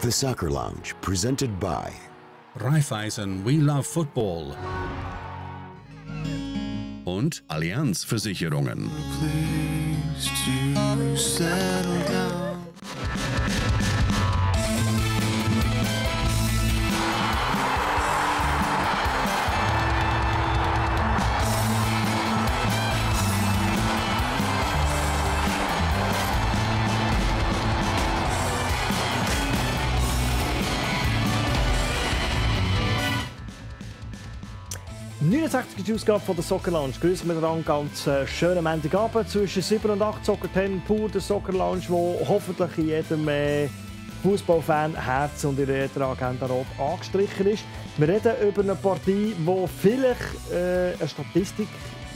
The Soccer Lounge, presented by Raiffeisen We Love Football und Allianz Versicherungen. Please to settle down. die Ausgabe von der Soccer Lounge. Grüßen wir dann ganz äh, schönen Montagabend zwischen 7 und 8 Soccer 10 pur der Soccer Lounge, wo hoffentlich in jedem äh, Fußballfan Herz und in jeder Agenda rot angestrichen ist. Wir reden über eine Partie, wo vielleicht äh, eine Statistik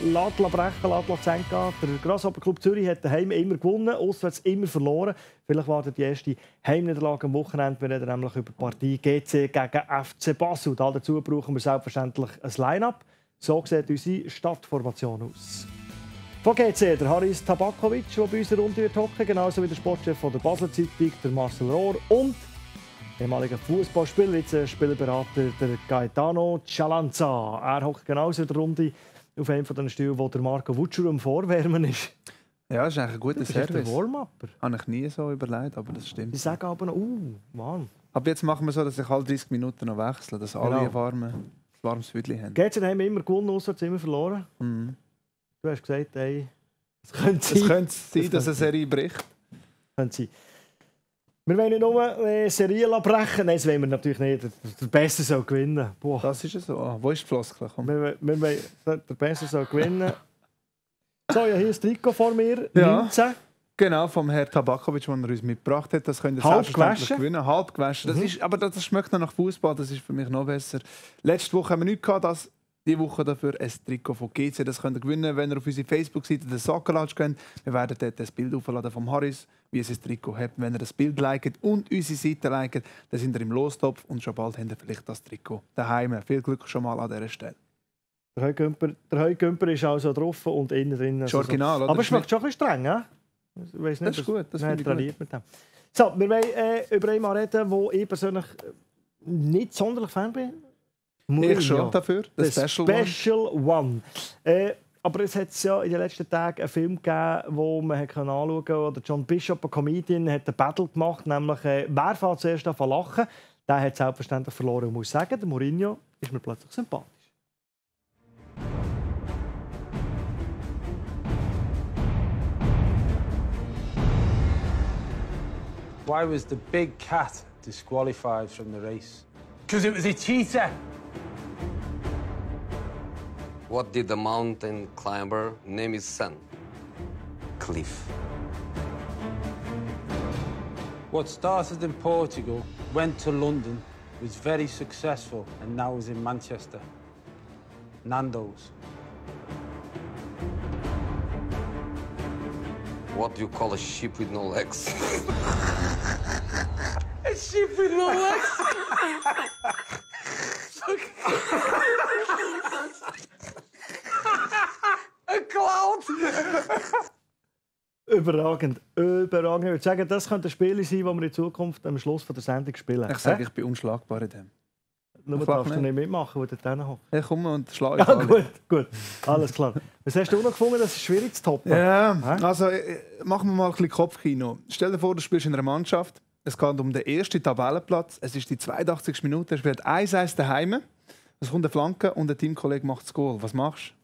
lässt brechen lässt senken. Der Grasshopper Club Zürich hat daheim immer gewonnen, auswärts immer verloren. Vielleicht wartet die erste Heimniederlage am Wochenende. Wir reden nämlich über die Partie GC gegen FC Basel. Dazu brauchen wir selbstverständlich ein Line-up. So sieht unsere Stadtformation aus. Von GC, der Haris Tabakovic, der bei uns der Runde hocken genauso wie der Sportchef von der Basler Zeitung, der Marcel Rohr und ehemaliger Fußballspieler, jetzt Spielerberater, der Gaetano Cialanza. Er hockt genauso in der Runde auf einem von den Stühlen, wo der Marco Wutschur am Vorwärmen ist. Ja, das ist eigentlich ein guter Service. Das ist Warm-Upper. Habe ich nie so überlegt, aber das stimmt. Sie sagen aber noch, uh, Mann. Aber jetzt machen wir so, dass ich alle 30 Minuten noch wechsle, dass alle genau. warme warmes Hütchen haben. Gestern haben wir immer gewonnen, auswärts immer verloren. Mhm. Du hast gesagt, ey, es könnte sein, es könnte sein dass eine Serie bricht. Könnte sein. Wir wollen nicht nur eine Serie brechen, nein, das wollen wir natürlich nicht. Der Beste soll gewinnen. Boah. Das ist es so. Ah, wo ist die Floskel? Wir, wir, wir, der Beste soll gewinnen. so, ja, hier ist Trikot vor mir. Ja. 19. Genau, vom Herrn Tabakovic, den er uns mitgebracht hat. Das könnt ihr Halb gewaschen. gewinnen. Halb gewaschen. Das mhm. ist, aber das schmeckt noch nach Fußball, das ist für mich noch besser. Letzte Woche haben wir nichts gehabt, das diese Woche dafür ein Trikot von GC. Das könnt ihr gewinnen, wenn ihr auf unsere Facebook-Seite den Soccer Lounge geht. Wir werden dort ein Bild aufladen vom Harris, wie ihr das Trikot habt. Wenn ihr das Bild liket und unsere Seite liket, dann sind ihr im Lostopf und schon bald habt ihr vielleicht das Trikot daheim. Viel Glück schon mal an dieser Stelle. Der Heugümper ist also drauf und innen drin. Also original, so. Aber es schmeckt schon ein bisschen streng, ja? Ich nicht, das ist gut. Das ich gut. Mit dem. So, wir wollen äh, über einen reden, wo ich persönlich nicht sonderlich Fan bin. Mourinho. Ich schon dafür. The Special, Special One. One. Äh, aber es hat ja in den letzten Tagen einen Film gegeben, wo man anschauen konnte, oder John Bishop, ein Comedian, hat einen Battle gemacht, nämlich äh, wer fährt zuerst an lachen. Der hat selbstverständlich verloren, muss ich sagen. Der Mourinho ist mir plötzlich sympathisch. Why was the big cat disqualified from the race? Because it was a cheetah. What did the mountain climber name his son? Cliff. What started in Portugal, went to London, was very successful, and now is in Manchester. Nando's. What do you call a sheep with no legs? a sheep with no legs? a clown! Überragend, überragend. Ich würde sagen, das könnte ein Spiel sein, das wir in Zukunft am Schluss der Sendung spielen. Ich sage, ich bin unschlagbar in dem. Nur darfst du nicht mitmachen, wo du dann hockst. Ich komme und schlage Ja, gut, gut. Alles klar. Was hast du noch gefunden? Das ist schwierig zu toppen. Ja, also äh, machen wir mal ein bisschen Kopfkino. Stell dir vor, du spielst in einer Mannschaft. Es geht um den ersten Tabellenplatz. Es ist die 82. Minute. Es spielt 1-1 daheim. Es kommt eine Flanke und der Teamkollege macht das Goal. Was machst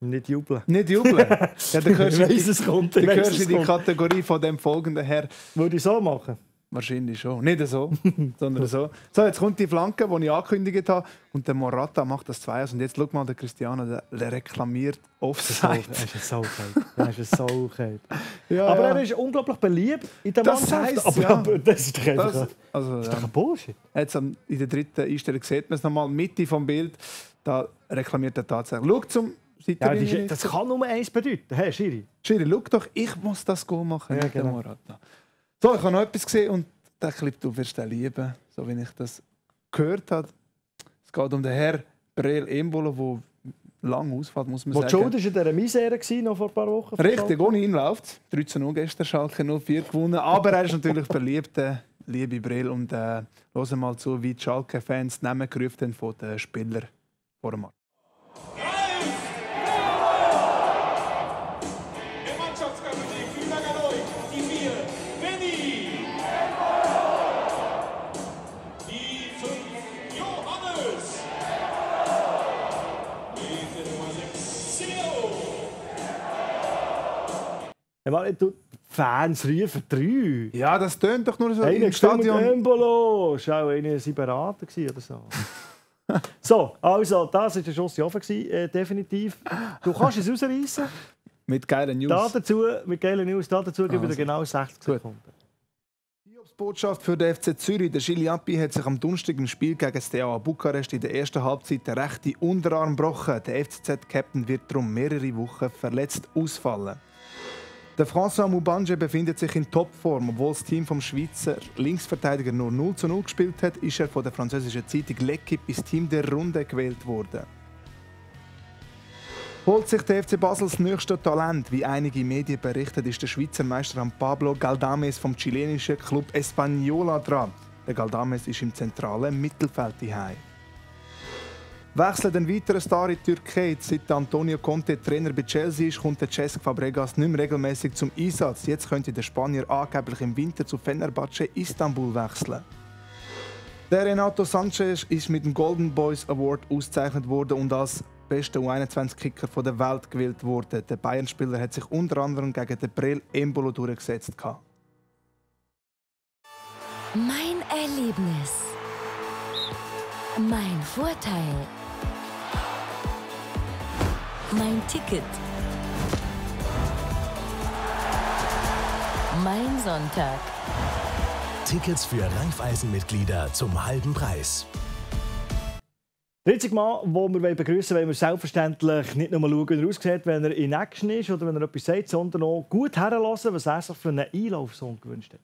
du? Nicht jubeln. Nicht jubeln? ja, dann gehörst du in die Kategorie von dem folgenden her. Würde ich so machen? Wahrscheinlich schon. Nicht so, sondern so. So, jetzt kommt die Flanke, die ich angekündigt habe. Und der Morata macht das 2 Und jetzt schau mal, der Cristiano der, reklamiert Offside. Das ist so Das ist so okay. ja, aber ja. er ist unglaublich beliebt in der das Mannschaft. Aber, ja. aber das ist doch einfach das, also, das ist doch ein Bullshit. Jetzt in der dritten Einstellung sieht man es nochmal, Mitte vom Bild. Da reklamiert er tatsächlich. Schau zum ja, das, das kann nur eins bedeuten. Hey, Schiri. Schiri, schau doch, ich muss das machen, ja, genau. Morata. So, ich habe noch etwas gesehen und den Clip du wirst den lieben, so wie ich das gehört habe. Es geht um den Herr Breel Embolo, der lang ausfällt, muss man Wo sagen. Joe war in dieser Misere noch vor ein paar Wochen. Richtig, ohne ihn läuft 13 0 gestern Schalke 04 gewonnen. Aber er ist natürlich beliebt. Äh, liebe Brill. Und äh, hören mal zu, wie die Schalke-Fans Namen gerufen haben von den Spielern vor dem Match. Warte, du, Fans rufen drei. Ja, das tönt doch nur so Einer im Stadion. Embolo. Das war auch einer sein Berater oder so. so, also, das war der Schuss offen, äh, definitiv. Du kannst es rausreißen. Mit geilen News. Da dazu, mit geilen News, da dazu gebe ich Also. dir genau 60 Sekunden. Botschaft für den FC Zürich. Der Gilles Appi hat sich am Donnerstag im Spiel gegen Steaua Bukarest in der ersten Halbzeit den rechten Unterarm gebrochen. Der FCZ-Captain wird darum mehrere Wochen verletzt ausfallen. Der François Mubanje befindet sich in Topform. Obwohl das Team vom Schweizer Linksverteidiger nur 0 zu 0 gespielt hat, ist er von der französischen Zeitung L'Equipe ins Team der Runde gewählt worden. Holt sich der FC Basel das nächste Talent? Wie einige Medien berichten, ist der Schweizer Meister Pablo Galdames vom chilenischen Club Española dran. Der Galdames ist im zentralen Mittelfeld daheim. Wechselt ein weiterer Star in die Türkei. Seit Antonio Conte Trainer bei Chelsea ist, kommt der Cesc Fabregas nicht mehr regelmäßig zum Einsatz. Jetzt könnte der Spanier angeblich im Winter zu Fenerbahce Istanbul wechseln. Der Renato Sanchez ist mit dem Golden Boys Award ausgezeichnet worden und als bester U21-Kicker der Welt gewählt worden. Der Bayern-Spieler hat sich unter anderem gegen den Brel Embolo durchgesetzt. Mein Erlebnis. Mein Vorteil. Mein Ticket. Mein Sonntag. Tickets für Raiffeisen-Mitglieder zum halben Preis. 30 Mal, wo wir begrüßen wollen wir selbstverständlich nicht nur schauen, wie er aussieht, wenn er in Action ist oder wenn er etwas sagt, sondern auch gut herlassen, was er sich für einen Einlaufsong gewünscht hat.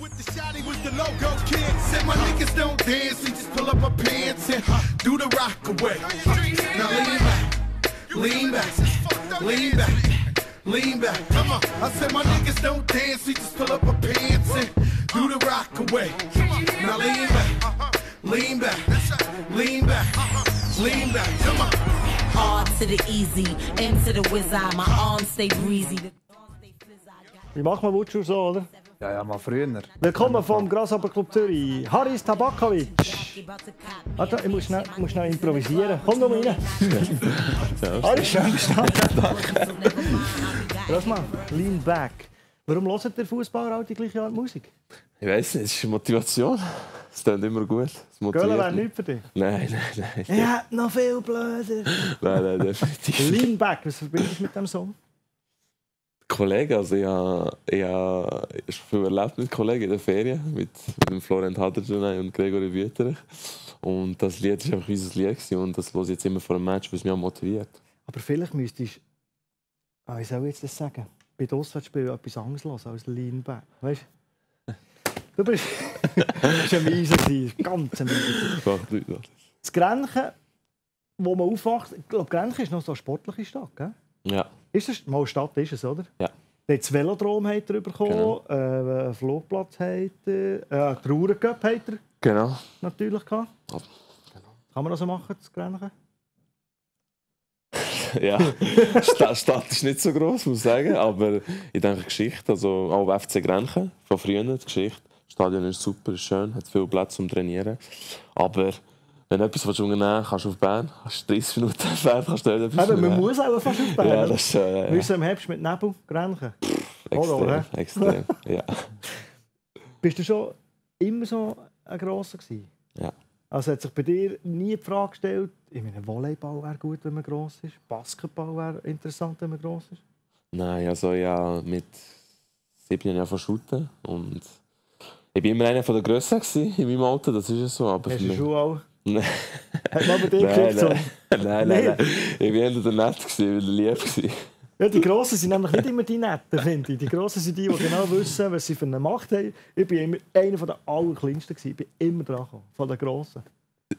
With the shotty with the logo kid. Said my niggas don't dance, we just pull up our pants and do the rock away. Now lean back, lean back, lean back, lean back. Come on. I said my niggas don't dance, we just pull up our pants and do the rock away. Now lean back, lean back, lean back, lean back. Come on. Hard to the easy, into to the wizard. My arms stay breezy. Wie macht man Wutschu so, oder? Ja, ja, mal früher. Willkommen vom Grasshopper Club Zürich, Haris Tabakovic. Warte, ich muss schnell, muss schnell improvisieren. Komm doch mal rein. Haris, schön gestanden. Lass mal, lean back. Warum hört der Fußballer auch die gleiche Art Musik? Ich weiß nicht, es ist Motivation. Es klingt immer gut. Göller wäre nichts für dich. Nein, nein, nein. Er hat noch viel blöder. Nein, nein, definitiv. Lean back, was verbindest du mit dem Song? Kollegen, also ich habe, ich habe schon viel erlebt mit Kollegen in der Ferien, mit, mit Florian Hadergenay und Gregory Wüterich. Und das Lied war einfach unser Lied gewesen und das höre ich jetzt immer vor einem Match, weil es mich auch motiviert. Aber vielleicht müsstest du, ah, wie soll ich jetzt das sagen, bei den Auswärtsspielen etwas anderes hören als Lean back. Weißt du? Du bist, ein Mieser, ganz ein Mieser. Das Grenchen, wo man aufwacht, ich glaube, Grenchen ist noch so eine sportliche Stadt, gell? Ja, Ist es? Mal Stadt ist es, oder? ja. Das Velodrom hat er bekommen, Genau. äh, Flugplatz hat er, äh, den Ruhrcup hat er Genau. natürlich gehabt. Ja, Kann man das so machen, das Grenchen? ja. Sta- Stadt ist nicht so groß, muss ich sagen, aber ich denke Geschichte, also auch FC Grenchen von früher, die Geschichte. Das Stadion ist super, ist schön, hat viel Platz zum Trainieren. Aber wenn du etwas unternehmen willst, kannst du auf Bern, hast 30 Minuten entfernt, kannst du etwas Eben, man muss auch fast auf Bern. Ja, oder? das ist äh, Wir sind im Herbst mit Nebel, Grenchen. extrem, hä? extrem, ja. Bist du schon immer so ein Grosser gewesen? Ja. Also hat sich bei dir nie die Frage gestellt, ich meine, Volleyball wäre gut, wenn man gross ist, Basketball wäre interessant, wenn man gross ist? Nein, also ja, mit sieben Jahren von Shooten und ich bin immer einer von der Grössen in meinem Alter, das ist ja so. Aber Hast du Schuhe auch? Nein. Hat man dir nein, gekriegt, so? nein, nein, nein, nein. Ich war eher der Nett, weil lieb gewesen. Ja, die Grossen sind nämlich nicht immer die Netten, finde ich. Die Grossen sind die, die genau wissen, was sie für eine Macht haben. Ich war immer einer der Allerkleinsten. Ich bin immer dran gekommen, von den Grossen.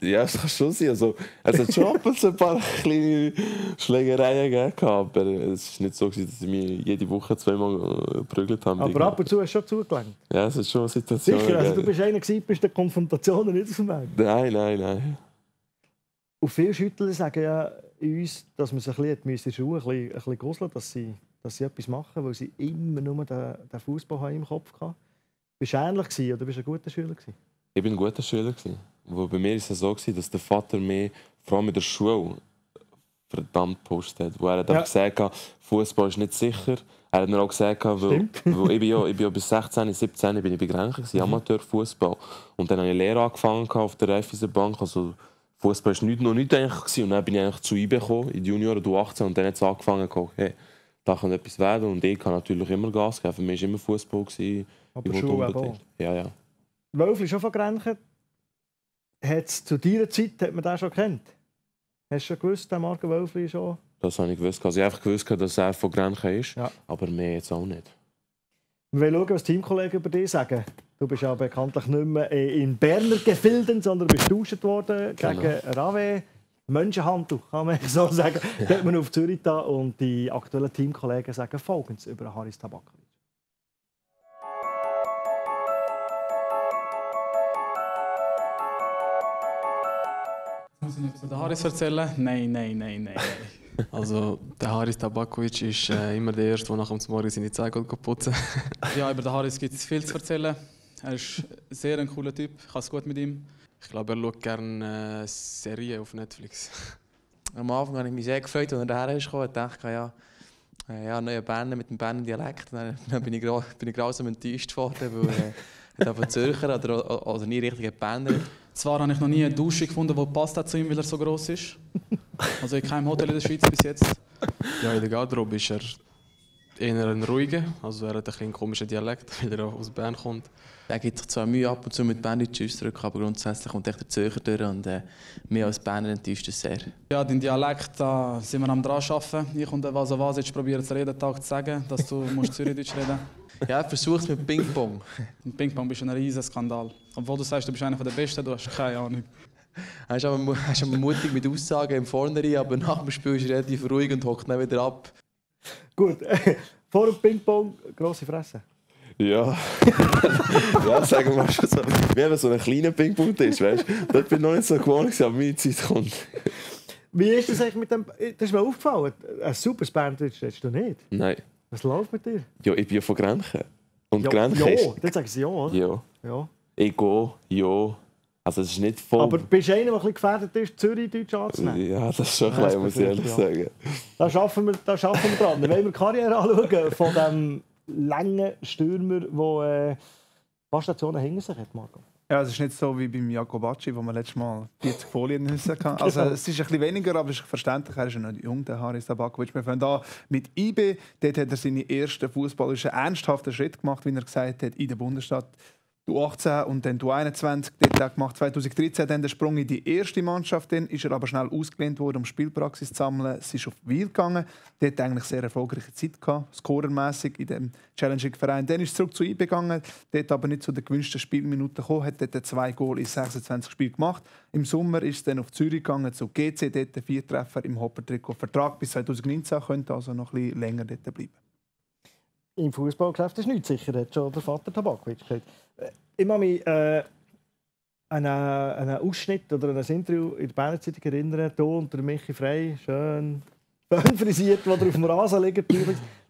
Ja, es kann schon sein. Also, es hat schon ab und zu ein paar kleine Schlägereien gegeben, aber es ist nicht so, dass ich mich jede Woche zweimal äh, geprügelt habe. Aber ab und zu hast du schon zugelangt. Ja, es ist schon eine Situation. Sicher, also du bist einer gewesen, bist der Konfrontationen nicht auf dem Weg. Nein, nein, nein. Und viele Schüttler sagen ja uns, dass man sich ein bisschen in Schuhe ein bisschen, ein bisschen gruseln, dass sie, dass sie etwas machen, weil sie immer nur den, den Fußball im Kopf hatten. Bist du ähnlich gewesen, oder bist du ein guter Schüler gewesen? Ich war ein guter Schüler. gewesen. Wo bei mir war es so, gewesen, dass der Vater mich vor allem in der Schule verdammt gepusht hat. Wo er hat Ja. gesagt hat, Fußball ist nicht sicher. Er hat mir auch gesagt, weil, weil ich, bin ja, ich bin ja bis 16, 17 bin ich Grenchen, gewesen, Amateurfußball. Und dann habe ich Lehre angefangen auf der Raiffeisenbank. Also Fußball war nicht, noch nicht eigentlich. Gewesen. Und dann bin ich eigentlich zu IB gekommen, in die Junioren, du 18. Und dann hat es angefangen, hey, da kann etwas werden. Und ich kann natürlich immer Gas geben. Für mich war immer Fußball. gewesen. Aber Schule unbedingt- Ja, ja. Wölfli schon Grenchen. Hat's zu deiner Zeit hat man den schon kennt? Hast du schon gewusst, der Marco Wölfli schon? Das habe ich gewusst. Also ich habe einfach gewusst, dass er von Grenchen ist. Aber mehr jetzt auch nicht. Wir wollen schauen, was Teamkollegen über dich sagen. Du bist ja bekanntlich nicht mehr in Berner Gefilden, sondern bist getauscht worden Genau. gegen Rave. Menschenhandel, kann man so sagen. Da hat man auf Zürich da und die aktuellen Teamkollegen sagen folgendes über Haris Tabakovic. Muss ich über den Haris erzählen? Nein, nein, nein, nein. Also, der Haris Tabakovic ist äh, immer der Erste, der nach dem Morgen seine Zähne putzen ja, über den Haris gibt es viel zu erzählen. Er ist sehr ein cooler Typ. Ich habe es gut mit ihm. Ich glaube, er schaut gerne äh, Serien auf Netflix. Am Anfang habe ich mich sehr gefreut, als er daher ist. Ich dachte, ja, äh, ja, neuer Berner mit dem Berner Dialekt. Dann, dann bin ich, bin ich grausam enttäuscht worden, weil äh, er von Zürcher oder, oder nie richtig ein Berner. Zwar habe ich noch nie eine Dusche gefunden, die passt hat zu ihm, weil er so groß ist. Also in keinem Hotel in der Schweiz bis jetzt. Ja, in der Garderobe ist er eher ein ruhiger. Also, er hat ein bisschen einen komischen Dialekt, weil er auch aus Bern kommt. Er gibt sich zwar Mühe ab und zu mit Berndeutsch auszudrücken, aber grundsätzlich kommt echt der Zürcher durch und äh, mir als Berner enttäuscht das sehr. Ja, dein Dialekt, da sind wir am dran arbeiten. Ich und der was jetzt probieren es jeden Tag zu sagen, dass du musst Zürichdeutsch reden Ja, versuch es mit Ping-Pong. Mit Ping-Pong bist du ein riesen Skandal. Obwohl du sagst, du bist einer der Besten, du hast keine Ahnung. Er ist aber, er ist aber mutig mit Aussagen im Vornherein, aber nach dem Spiel ist er relativ ruhig und hockt dann wieder ab. Gut, vor dem Ping-Pong, grosse Fresse. Ja. ja, sagen wir mal schon so. Wir haben so einen kleinen Ping-Pong-Tisch, weißt du? Dort bin ich noch nicht so gewohnt, aber meine Zeit kommt. Wie ist das eigentlich mit dem... Das ist mir aufgefallen. Ein super Berndeutsch redest du nicht. Nein. Was läuft mit dir? Ja, ich bin ja von Grenchen. Und Ja, Grenchen ja, ist... dann sagen sie ja, oder? Ja. Ja. Ich gehe, ja. Also es ist nicht voll... Aber bist du einer, der ein bisschen gefährdet ist, Zürich-Deutsch anzunehmen? ja, das ist schon Ja, das klein, muss ich ehrlich ich, sagen. Da schaffen wir, da schaffen wir dran. Wollen wir die Karriere anschauen von dem langen Stürmer, der äh, ein paar Stationen hinter sich hat, Marco. Ja, es ist nicht so wie beim Jakobacci, wo man letztes Mal 40 Folien hatten. Also, Genau. es ist ein bisschen weniger, aber es ist verständlich. Er ist ja noch jung, der Haris Tabakovic. Wir fangen an mit IB. Dort hat er seine ersten fußballischen ernsthaften Schritt gemacht, wie er gesagt hat, in der Bundesstadt. Du 18 und dann du 21, dort er gemacht 2013 dann der Sprung in die erste Mannschaft. Dann ist er aber schnell ausgelehnt worden, um Spielpraxis zu sammeln. Es ist auf Wiel gegangen. Dort hat er eigentlich sehr erfolgreiche Zeit gehabt, scorermäßig in dem Challenging-Verein. Dann ist er zurück zu IB gegangen, dort aber nicht zu den gewünschten Spielminuten gekommen, hat dort zwei Goal in 26 Spielen gemacht. Im Sommer ist es dann auf Zürich gegangen, zu GC, dort vier Treffer im Hopper-Trikot. Vertrag bis 2019, könnte also noch ein bisschen länger dort bleiben. Im Fußballgeschäft ist nichts sicher, hat schon der Vater Tabakovic gesagt. Äh, kann mich äh, an einen, Ausschnitt oder ein Interview in der Berner Zeitung erinnern. Hier unter Michi Frey, schön frisiert, wo er auf dem Rasen liegt.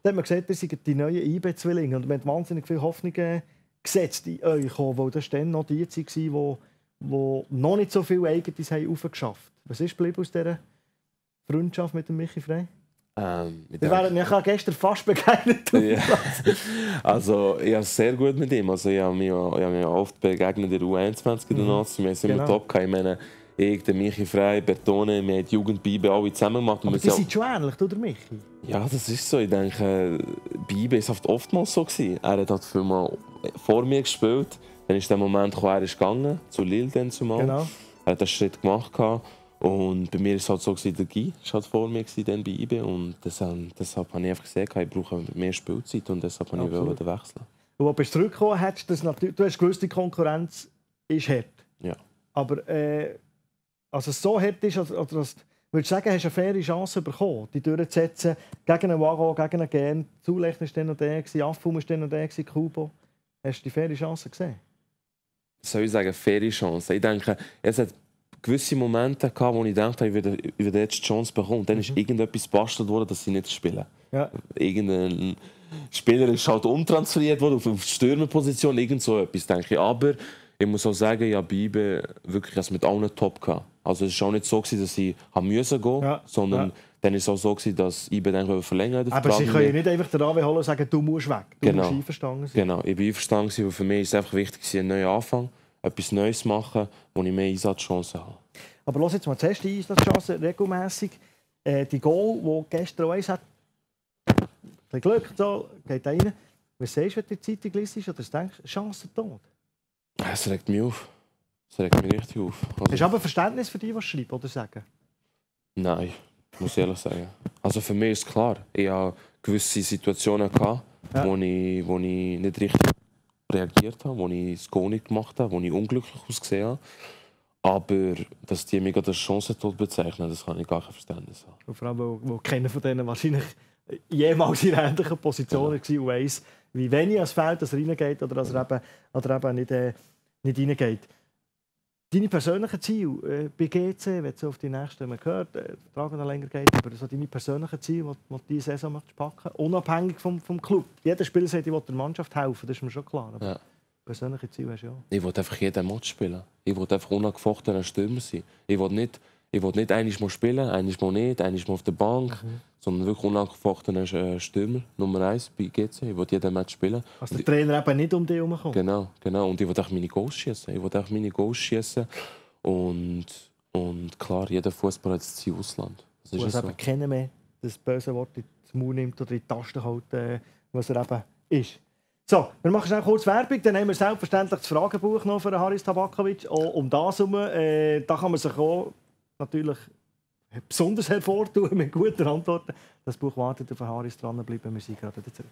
Da hat man gesagt, ihr seid die neuen IB-Zwillinge. Und man hat wahnsinnig viele Hoffnungen gesetzt in euch, weil das dann noch die Zeit war, wo, wo noch nicht so viel Eigenes haben aufgeschafft Was ist geblieben aus dieser Freundschaft mit dem Michi Frey? Ähm, Wir wären ja gestern fast begegnet. Ja. Also, ich habe es sehr gut mit ihm. Also, ich habe mich, ich habe mich oft begegnet in der U21 in der Mhm. Nazi. Wir sind immer Genau. top. gehabt. Ich meine, ich, der Michi Frey, Bertone, wir haben die Jugendbibel alle zusammen gemacht. Aber die sind schon ähnlich, du, der Michi? Ja, das ist so. Ich denke, Bibe ist oft oftmals so gewesen. Er hat halt viel mal vor mir gespielt. Dann ist der Moment gekommen, er ist gegangen zu Lille dann zumal. Genau. Er hat einen Schritt gemacht gehabt. Und bei mir ist es halt so gewesen, der Guy ist halt vor mir dann bei IBE und deshalb, deshalb habe ich einfach gesehen, ich brauche mehr Spielzeit und deshalb habe ich Absolut. wollte wechseln. Und als du zurückgekommen hast, das natürlich, du hast gewusst, die Konkurrenz ist hart. Ja. Aber äh, also so hart ist, oder, oder würdest du sagen, hast du eine faire Chance bekommen, die durchzusetzen, gegen einen Waro, gegen einen Gen, Zulechner war dann noch der, Affum war dann noch der, Kubo. Hast du die faire Chance gesehen? soll ich sagen, faire Chance. Ich denke, es hat gewisse Momente gehabt, wo ich dachte, ich werde, ich werde jetzt die Chance bekommen. Dann ist irgendetwas gebastelt worden, dass sie nicht spielen. Ja. Irgendein Spieler ist halt umtransferiert worden auf die Stürmerposition, irgend so etwas, denke ich. Aber ich muss auch sagen, ich habe bei IBE wirklich mit allen top gehabt. Also es war auch nicht so, gewesen, dass ich haben müssen gehen sondern ja. dann ist es auch so, gewesen, dass IBE dann verlängern wollte. Aber sie können ja nicht einfach den AW holen und sagen, du musst weg. Du Genau. musst einverstanden sein. Genau, ich bin einverstanden, weil für mich ist es einfach wichtig, einen neuen Anfang, etwas Neues machen, wo ich mehr Einsatzchancen habe. Aber lass jetzt mal zuerst die Einsatzchance regelmäßig. Äh, die Goal, die gestern eins hat, ein Glück, so, geht da rein. Was siehst du, wenn du die Zeitung liest oder denkst, Chance tot? Es regt mich auf. Es regt mich richtig auf. Also, Hast du aber Verständnis für die, die schreiben oder sagen? Nein, muss ich ehrlich sagen. Also für mich ist klar, ich habe gewisse Situationen gehabt, wo, ich, wo ich nicht richtig reagiert habe, wo ich das Go nicht gemacht habe, wo ich unglücklich ausgesehen habe. Aber dass die mich als Chance tot bezeichnen, das kann ich gar kein Verständnis haben. Und vor allem, wo, wo keiner von denen wahrscheinlich jemals in ähnlichen Positionen war und weiss, wie wenig es fehlt, dass er reingeht oder dass er eben, oder eben nicht, äh, nicht reingeht. Deine persönlichen Ziele äh, bei GC, wenn du auf die nächsten man gehört, äh, der Vertrag noch länger geht, aber so deine persönlichen Ziele, die du diese Saison möchtest packen unabhängig vom, vom Club. Jeder Spieler sagt, ich will der Mannschaft helfen, das ist mir schon klar. Aber Ja. persönliche Ziele hast du ja. Ich will einfach jeden Match spielen. Ich will einfach unangefochtener Stürmer sein. Ich will nicht, ich will nicht einmal mal spielen, einmal mal nicht, einmal mal auf der Bank, sondern wirklich unangefochtener äh, Stürmer, Nummer eins bei GC. Ich will jeden Match spielen. Dass der Trainer eben nicht um dich herumkommt. Genau, genau. Und ich will auch meine Goals schießen. Ich will auch meine Goals schießen. Und, und klar, jeder Fußball hat das Ziel Ausland. Das ist so. eben keiner mehr das böse Wort in den Mund nimmt oder in die Tasten hält, äh, was er eben ist. So, wir machen schnell kurz Werbung, dann haben wir selbstverständlich das Fragebuch noch für Haris Tabakovic. Auch um das herum, äh, da kann man sich auch natürlich besonders hervortun mit guten Antworten. Das Buch wartet auf Haris dranbleiben, wir sind gerade wieder zurück.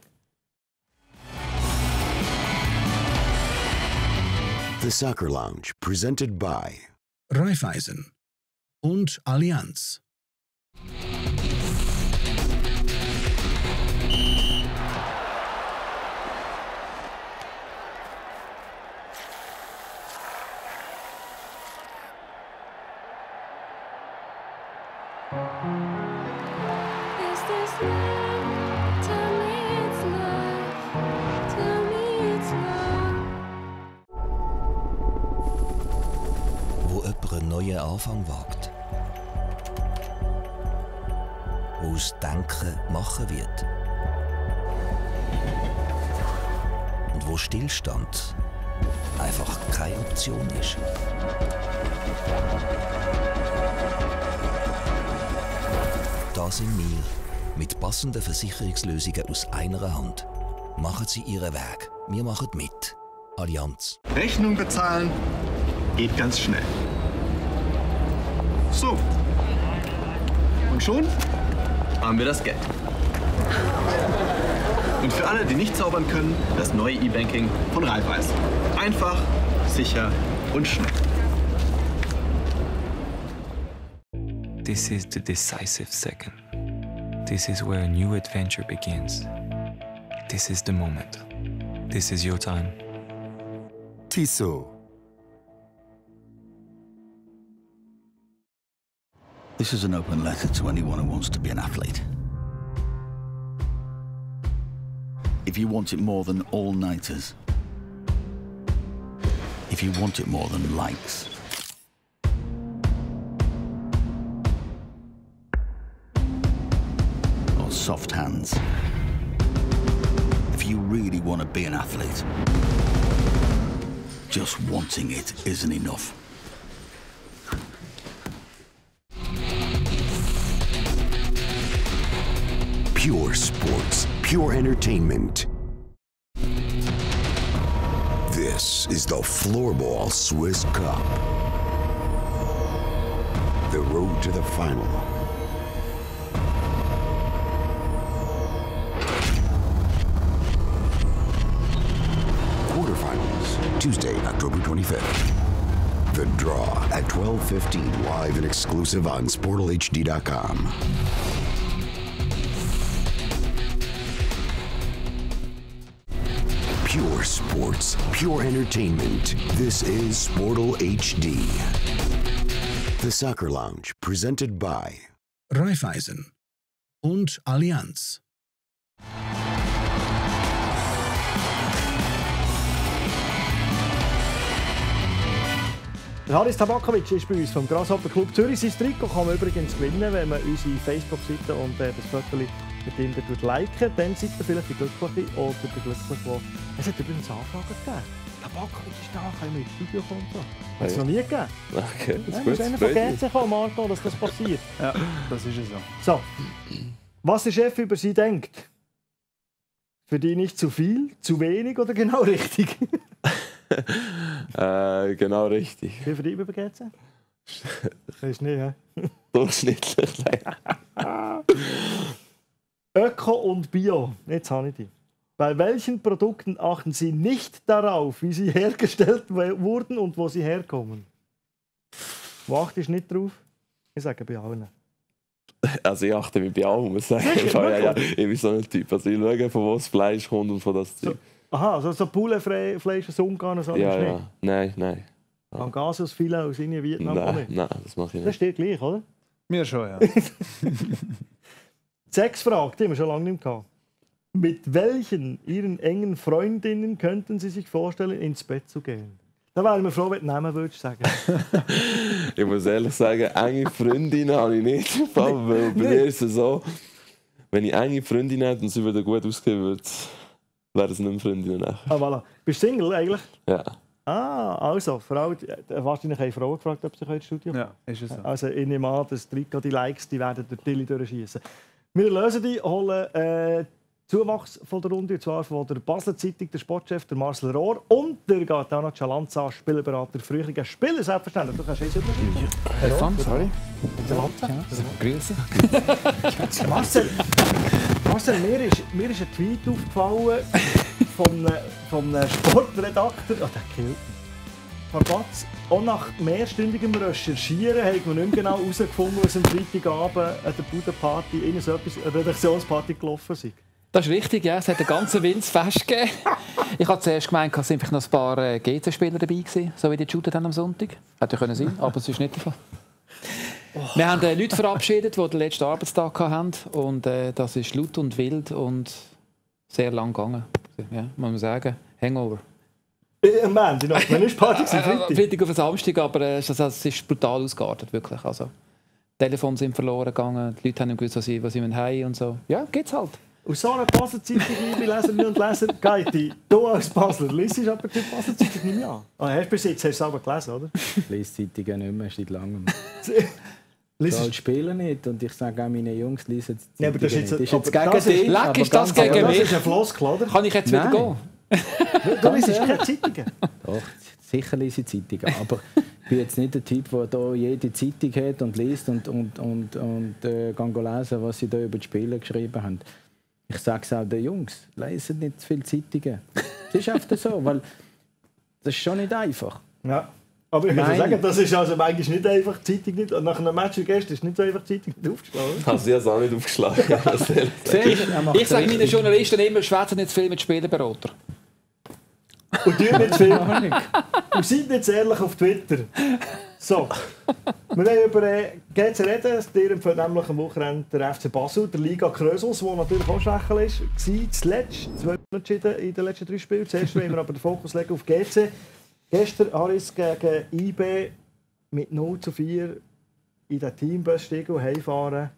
The Soccer Lounge, presented by Raiffeisen und Allianz. Anfang wagt. Wo aus Denken machen wird. Und wo Stillstand einfach keine Option ist. Da sind wir mit passenden Versicherungslösungen aus einer Hand. Machen Sie Ihren Weg. Wir machen mit. Allianz. Rechnung bezahlen geht ganz schnell. So. Und schon haben wir das Geld. Und für alle, die nicht zaubern können, das neue E-Banking von Raiffeisen. Einfach, sicher und schnell. This is the decisive second. This is where a new adventure begins. This is the moment. This is your time. Tissot. This is an open letter to anyone who wants to be an athlete. If you want it more than all nighters, if you want it more than likes, or soft hands, if you really want to be an athlete, just wanting it isn't enough. Pure entertainment. This is the Floorball Swiss Cup. The road to the final. Quarterfinals, Tuesday, October 25th. The Draw at 12:15 live and exclusive on sportalhd.com. Pure sports, pure entertainment. This is Sportal HD. The Soccer Lounge presented by Raiffeisen und Allianz. Haris Tabakovic ist bei uns vom Grasshopper Club Zürich. Sein Trikot kann man übrigens gewinnen, wenn man unsere Facebook-Seite und äh, das Foto mit ihm dort liken. Dann seid ihr vielleicht die Glückliche oder der Glückliche, wo... Es hat übrigens Anfragen gegeben. Tabakovic ist da, können wir ins Studio kommen? Hat es Ja. noch nie gegeben. Okay, das Ja, ist muss gut. einer von freut mich. GC kommen, Marco, dass das passiert. Ja, das ist es so. So, was der Chef über Sie denkt? Für die nicht zu viel, zu wenig oder genau richtig? äh, genau richtig. Wie viel über GC? Das ist nicht, hä? Durchschnittlich. Öko und Bio. Jetzt habe ich die. Bei welchen Produkten achten Sie nicht darauf, wie sie hergestellt wurden und wo sie herkommen? Wo achtest du nicht drauf? Ich sage bei allen. Also ich achte mich bei allem, muss ich sagen. Ja, ja, ich bin so ein Typ. Also ich schaue, von wo das Fleisch kommt und von das Zeug. Aha, also so Pouletfleisch aus Ungarn und so. Ja, das ist ja. nicht. Nein, nein. Angasus Filet aus Indien, Vietnam auch Nein, nein, das mache ich Das nicht. steht gleich, oder? Mir schon, ja. Sexfrage, die haben wir schon lange nicht mehr gehabt. Mit welchen Ihren engen Freundinnen könnten Sie sich vorstellen, ins Bett zu gehen? Da wären wir froh, wenn du Namen würdest sagen. Ich muss ehrlich sagen, enge Freundinnen habe ich nicht im Fall, weil bei mir ist es so, wenn ich enge Freundinnen hätte und sie würden gut ausgehen, würde wären es nicht mehr Freundinnen nachher. Ah, voilà. Bist du Single eigentlich? Ja. Ah, also, Frau, äh, wahrscheinlich haben Frauen gefragt, ob sie ins Studio kommen Ja, ist es so. Also, ich nehme an, das Trikot, die Likes, die werden der Tilly durchschießen. Wir lösen die, holen äh, Zuwachs von der Runde, und zwar von der Basler Zeitung, der Sportchef, der Marcel Rohr und der Gaetano Cialanza, Spielberater, früheriger Spieler, selbstverständlich. Du kannst es übernehmen. Stefan, sorry. Cialanza. Grüße. Marcel, Marcel mir, ist, mir ist ein Tweet aufgefallen von, einem- von einem Sportredakteur. Oh, der killt mich. Vor Batz, auch nach mehrstündigem Recherchieren haben wir nicht mehr genau herausgefunden, was am Freitagabend an der Budenparty, irgend so etwas, eine Redaktionsparty gelaufen ist. Das ist richtig, ja. Es hat ein ganzes Winzfest gegeben. Ich habe zuerst gemeint, es sind noch ein paar äh, GC-Spieler dabei gewesen, so wie die Shooter dann am Sonntag. Hätte ja können sein, aber es ist nicht der Fall. Wir haben äh, Leute verabschiedet, die den letzten Arbeitstag hatten. Und äh, das ist laut und wild und sehr lang gegangen. Ja, muss man sagen. Hangover. Äh, Am Ende noch. Wann ist die Party? Äh, Freitag? Freitag auf den Samstag, aber äh, es, also, es ist brutal ausgeartet, wirklich. Also, Telefone sind verloren gegangen, die Leute haben nicht gewusst, was sie, was sie haben und so. Ja, geht's halt. Aus so einer Basler-Zeitung, liebe Leserinnen und Leser, Geiti, du als Basler, liest aber die Basler-Zeitung nicht mehr an. Ah, hast du bis jetzt hast du es aber gelesen, oder? Ich lese Zeitungen nicht mehr seit langem. Liest Ich spiele nicht und ich sage auch meinen Jungs, lesen die Ja, aber das ist Zeitungen jetzt- nicht. Das ist jetzt aber das gegen ist- dich. Leck, ist das gegen mich? Das ist ein Floskel, oder? Kann ich jetzt wieder Nein. gehen? Du liest keine Zeitungen. Doch, sicher lese ich Zeitungen. Aber ich bin jetzt nicht der Typ, der da jede Zeitung hat und liest und, und, und, und äh, kann lesen, was sie da über die Spiele geschrieben haben. Ich sage es auch den Jungs, lesen nicht zu viele Zeitungen. Das ist einfach so, weil das ist schon nicht einfach. Ja. Aber ich muss Nein. sagen, das ist also manchmal nicht einfach die Zeitung nicht. Nach einem Match wie gestern ist nicht so einfach die Zeitung nicht aufgeschlagen. Ich habe es auch nicht aufgeschlagen. ich du, sage meinen. Journalisten immer, schwätzen nicht zu viel mit Spielerberater. Und die nicht viel. Und seid nicht ehrlich auf Twitter. So. Wir haben über äh, GC reden. Dir empfiehlt nämlich am Wochenende der FC Basel, der Liga Krösels, der natürlich auch schwächer ist. War zuletzt zwei Unentschieden in den letzten drei Spielen. Zuerst wollen wir aber den Fokus legen auf GC. Gestern Harris gegen IB mit 0 zu 4 in den Teambus steigen und heimfahren.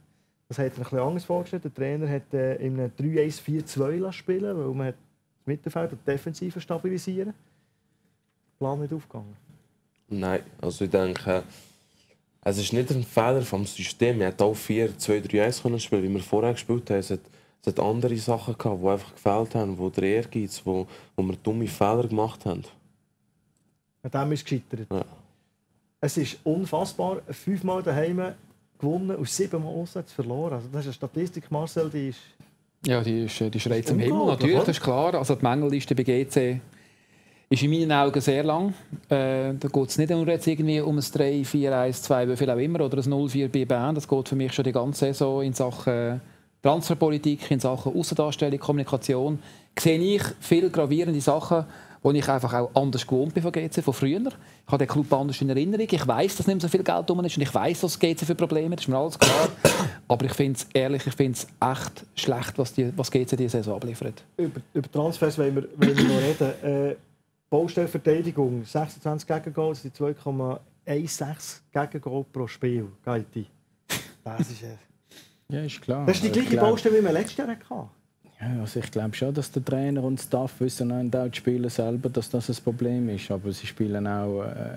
Das hat er ein bisschen anders vorgestellt. Der Trainer hat äh, in einem 3-1-4-2 spielen weil man hat Mittelfeld und die Defensive stabilisieren. Plan nicht aufgegangen. Nein, also ich denke, es ist nicht ein Fehler vom System. Wir hätten auch 4-2-3-1 können spielen, wie wir vorher gespielt haben. Es hat, es hat andere Sachen gehabt, die einfach gefehlt haben, wo der Ehrgeiz, wo, wo wir dumme Fehler gemacht haben. An dem ist gescheitert. Ja. Es ist unfassbar. Fünfmal daheim gewonnen und siebenmal auswärts verloren. Also das ist eine Statistik, Marcel, die ist... Ja, die, ist, äh, die schreit zum Himmel, natürlich, das ist klar. Also die Mängelliste bei GC ist in meinen Augen sehr lang. Äh, da geht es nicht nur jetzt irgendwie um ein 3, 4, 1, 2, wie viel auch immer, oder ein 0, 4 bei Bern. Das geht für mich schon die ganze Saison in Sachen Transferpolitik, in Sachen Außendarstellung, Kommunikation. Sehe ich viele gravierende Sachen, die ich einfach auch anders gewohnt bin von GC, von früher. Ich habe den Club anders in Erinnerung. Ich weiß, dass nicht mehr so viel Geld drum ist und ich weiß, was GC für Probleme hat. Das ist mir alles klar. Aber ich finde es ehrlich, ich finde es echt schlecht, was, die, was GC diese Saison abliefert. Über, über Transfers wollen wir, wollen wir noch reden. Äh, Baustellverteidigung, 26 Gegengoals, die 2,16 Gegengoal pro Spiel. Gaiti. Das ist, äh, Ja, ist klar. das ist die Ich gleiche glaub- Baustelle, wie wir letztes Jahr hatten. Also ich glaube schon, dass der Trainer und das Staff wissen und auch die Spieler selber, dass das ein Problem ist. Aber sie spielen auch äh,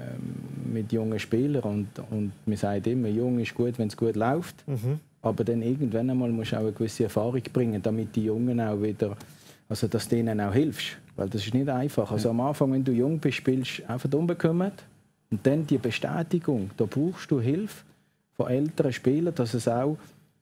mit jungen Spielern und, und man sagt immer, jung ist gut, wenn es gut läuft. Mhm. Aber dann irgendwann einmal musst du auch eine gewisse Erfahrung bringen, damit die Jungen auch wieder, also dass du denen auch hilfst. Weil das ist nicht einfach. Also am Anfang, wenn du jung bist, spielst du einfach unbekümmert. Und dann die Bestätigung, da brauchst du Hilfe von älteren Spielern, dass es auch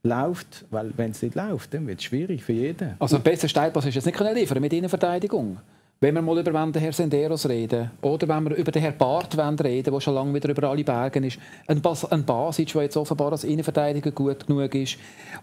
läuft. Weil wenn es nicht läuft, dann wird es schwierig für jeden. Also einen besseren Steilpass ist jetzt nicht können liefern mit Innenverteidigung. Wenn wir mal über den Herrn Senderos reden oder wenn wir über den Herrn Barth reden, der schon lange wieder über alle Bergen ist, ein, Bas ein Basic, der jetzt offenbar als Innenverteidiger gut genug ist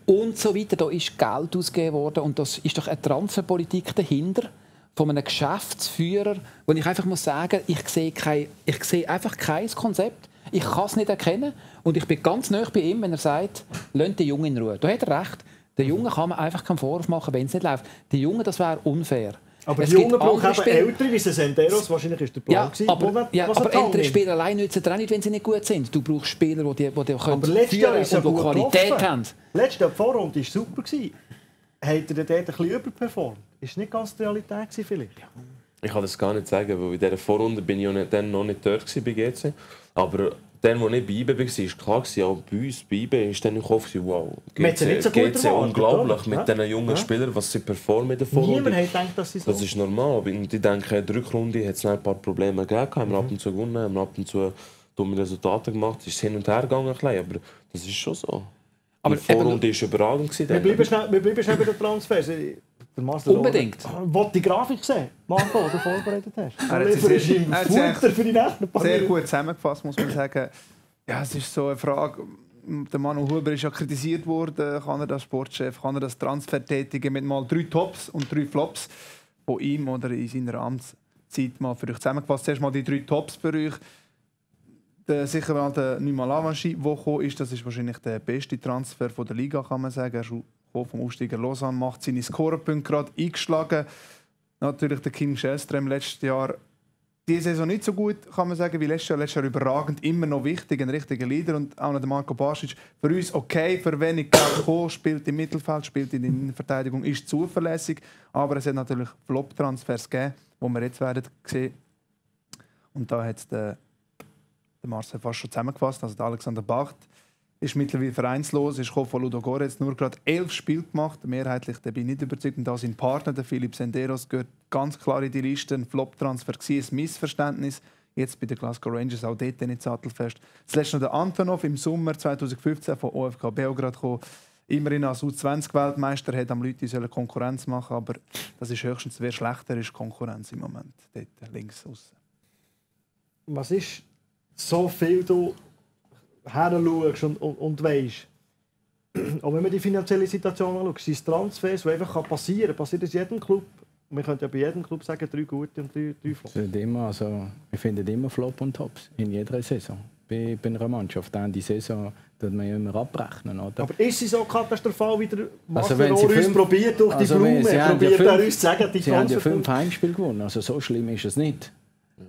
und so weiter, da ist Geld ausgegeben worden und das ist doch eine Transferpolitik dahinter von einem Geschäftsführer, wo ich einfach muss sagen, ich sehe, kein, ich sehe einfach kein Konzept. Ich kann es nicht erkennen und ich bin ganz nah bei ihm, wenn er sagt, lasst den Jungen in Ruhe. Da hat er recht. Den Jungen kann man einfach keinen Vorwurf machen, wenn es nicht läuft. Die Jungen, das wäre unfair. Aber Es die Jungen brauchen eben ältere, wie Senderos, wahrscheinlich ist der Plan ja, gewesen, aber, wo ja, aber er ältere. Spieler allein nützen dir auch nicht, wenn sie nicht gut sind. Du brauchst Spieler, die, die, die können Aber letztes Jahr ist ja und die Qualität gelaufen. haben. Letztes Jahr, die Vorrunde war super. Gewesen. Hat er dort ein bisschen überperformt? Ist nicht ganz die Realität gewesen, vielleicht? Ich kann das gar nicht sagen, weil in dieser Vorrunde bin ich ja nicht, dann noch nicht dort bei GC. Aber der, der nicht bei IBE war, war klar, auch bei uns, bei IBE, ist dann Kopf, gewesen, wow, sie nicht so unglaublich mit Ja. diesen jungen Ja. Spielern, was sie performen in der Vorrunde. Niemand hat gedacht, dass sie so... Das ist normal. Und ich denke, in der Rückrunde hat es ein paar Probleme gegeben. Haben wir ab und zu gewonnen, haben wir ab und zu dumme Resultate gemacht. Es ist hin und her gegangen, ein bisschen, aber das ist schon so. Aber die Vorrunde war überragend. gewesen Wir dann. bleiben schnell, wir bleiben schnell bei den Transfers. Der Marcel Unbedingt. Wollt die Grafik sehen, Marco, die du vorbereitet hast? Er hat sie sehr, für die nächsten paar sehr gut zusammengefasst, muss man sagen. Ja, es ist so eine Frage. Der Manu Huber ist ja kritisiert worden. Kann er das Sportchef, kann er das Transfer tätigen mit mal drei Tops und drei Flops von ihm oder in seiner Amtszeit mal für euch zusammengefasst? Zuerst mal die drei Tops für euch. Der, sicher mal der Numa Lavashi, der gekommen ist, das ist wahrscheinlich der beste Transfer von der Liga, kann man sagen. Er ist gekommen vom Aufsteiger Lausanne, macht seine Scorerpunkte gerade eingeschlagen. Natürlich der Kim Schellström letztes Jahr diese Saison nicht so gut, kann man sagen, wie letztes Jahr. Letztes Jahr überragend, immer noch wichtig, ein richtiger Leader. Und auch noch der Marco Basic, für uns okay, für wenig Geld gekommen, spielt im Mittelfeld, spielt in der Innenverteidigung, ist zuverlässig. Aber es hat natürlich Flop-Transfers gegeben, die wir jetzt werden sehen. Und da hat es der, der Marcel fast schon zusammengefasst. Also der Alexander Bacht ist mittlerweile vereinslos, ist von Ludo Goretz, nur gerade elf Spiele gemacht. Mehrheitlich bin ich nicht überzeugt. Und da sein Partner, der Philipp Senderos, gehört ganz klar in die Liste. Ein Flop-Transfer war ein Missverständnis. Jetzt bei den Glasgow Rangers auch dort nicht sattelfest. Zuletzt noch der Antonov im Sommer 2015 von OFK Beograd gekommen. Immerhin als U20-Weltmeister hat am Leute sollen Konkurrenz machen, aber das ist höchstens wer schlechter ist Konkurrenz im Moment. Dort links außen. Was ist so viel du heranschaust und, und, und weisst? Auch wenn man die finanzielle Situation anschaut, sind es Transfers, die einfach passieren kann. Passiert in jedem Club. Wir können ja bei jedem Club sagen, drei gute und drei, drei Flop. Es sind immer, also, wir finden immer Flop und Tops in jeder Saison. Bei, bei einer Mannschaft. Dann die Saison tut man ja immer abrechnen. Oder? Aber ist sie so katastrophal, wie der Marcel wenn sie fünf- probiert durch die also Blume? probiert ja er fünf- uns zu sagen, die Sie haben ja fünf Heimspiele gewonnen. Also so schlimm ist es nicht.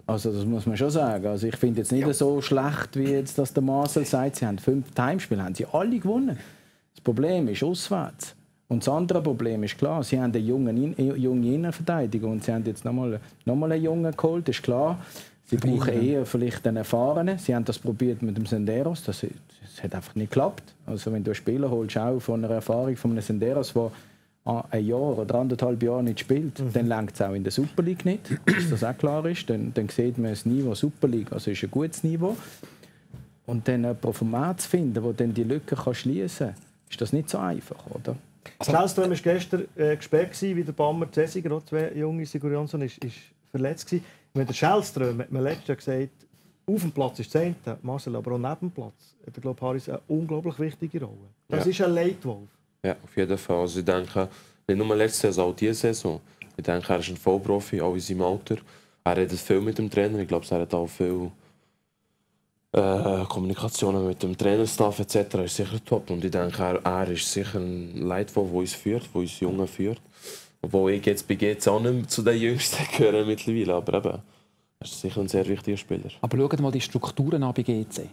Also das muss man schon sagen. Also ich finde jetzt nicht so schlecht, wie jetzt das der Marcel sagt. Sie haben fünf Heimspiele, haben sie alle gewonnen. Das Problem ist auswärts. Und das andere Problem ist klar, sie haben eine junge, In- junge Innenverteidigung und sie haben jetzt nochmal noch mal einen Jungen geholt, ist klar. Sie brauchen eher vielleicht einen Erfahrenen. Sie haben das probiert mit dem Senderos, das, das hat einfach nicht geklappt. Also wenn du einen Spieler holst, auch von einer Erfahrung von einem Senderos, der ein Jahr oder anderthalb Jahre nicht spielt, dann langt es auch in der Super League nicht, dass das auch klar ist. Dann, dann sieht man das Niveau Super League, also ist ein gutes Niveau. Und dann jemanden vom Markt zu finden, der dann die Lücke kann schließen kann, ist das nicht so einfach, oder? Schellström war gestern äh, gesperrt, gewesen, wie der Bammer Cäsiger, auch zwei junge Sigurjonsson ist, ist verletzt. Gewesen. Mit der Schellström hat man letztes Jahr gesagt, auf dem Platz ist eine, Marcel, aber auch neben dem Platz hat, glaube Harris eine unglaublich wichtige Rolle. Das Ja. ist ein Leitwolf. Ja, auf jeden Fall. Also ich denke, nicht nur letzte Saison, auch diese Saison. Ich denke, er ist ein Vollprofi, auch in seinem Alter. Er redet viel mit dem Trainer. Ich glaube, er hat auch viel äh, Kommunikationen mit dem Trainerstaff etc. ist sicher top. Und ich denke, er, er ist sicher ein Leitwolf, der uns führt, der uns Jungen führt. Obwohl ich jetzt bei GC auch nicht zu den Jüngsten gehöre mittlerweile. Aber eben, er ist sicher ein sehr wichtiger Spieler. Aber schaut mal die Strukturen an bei GC.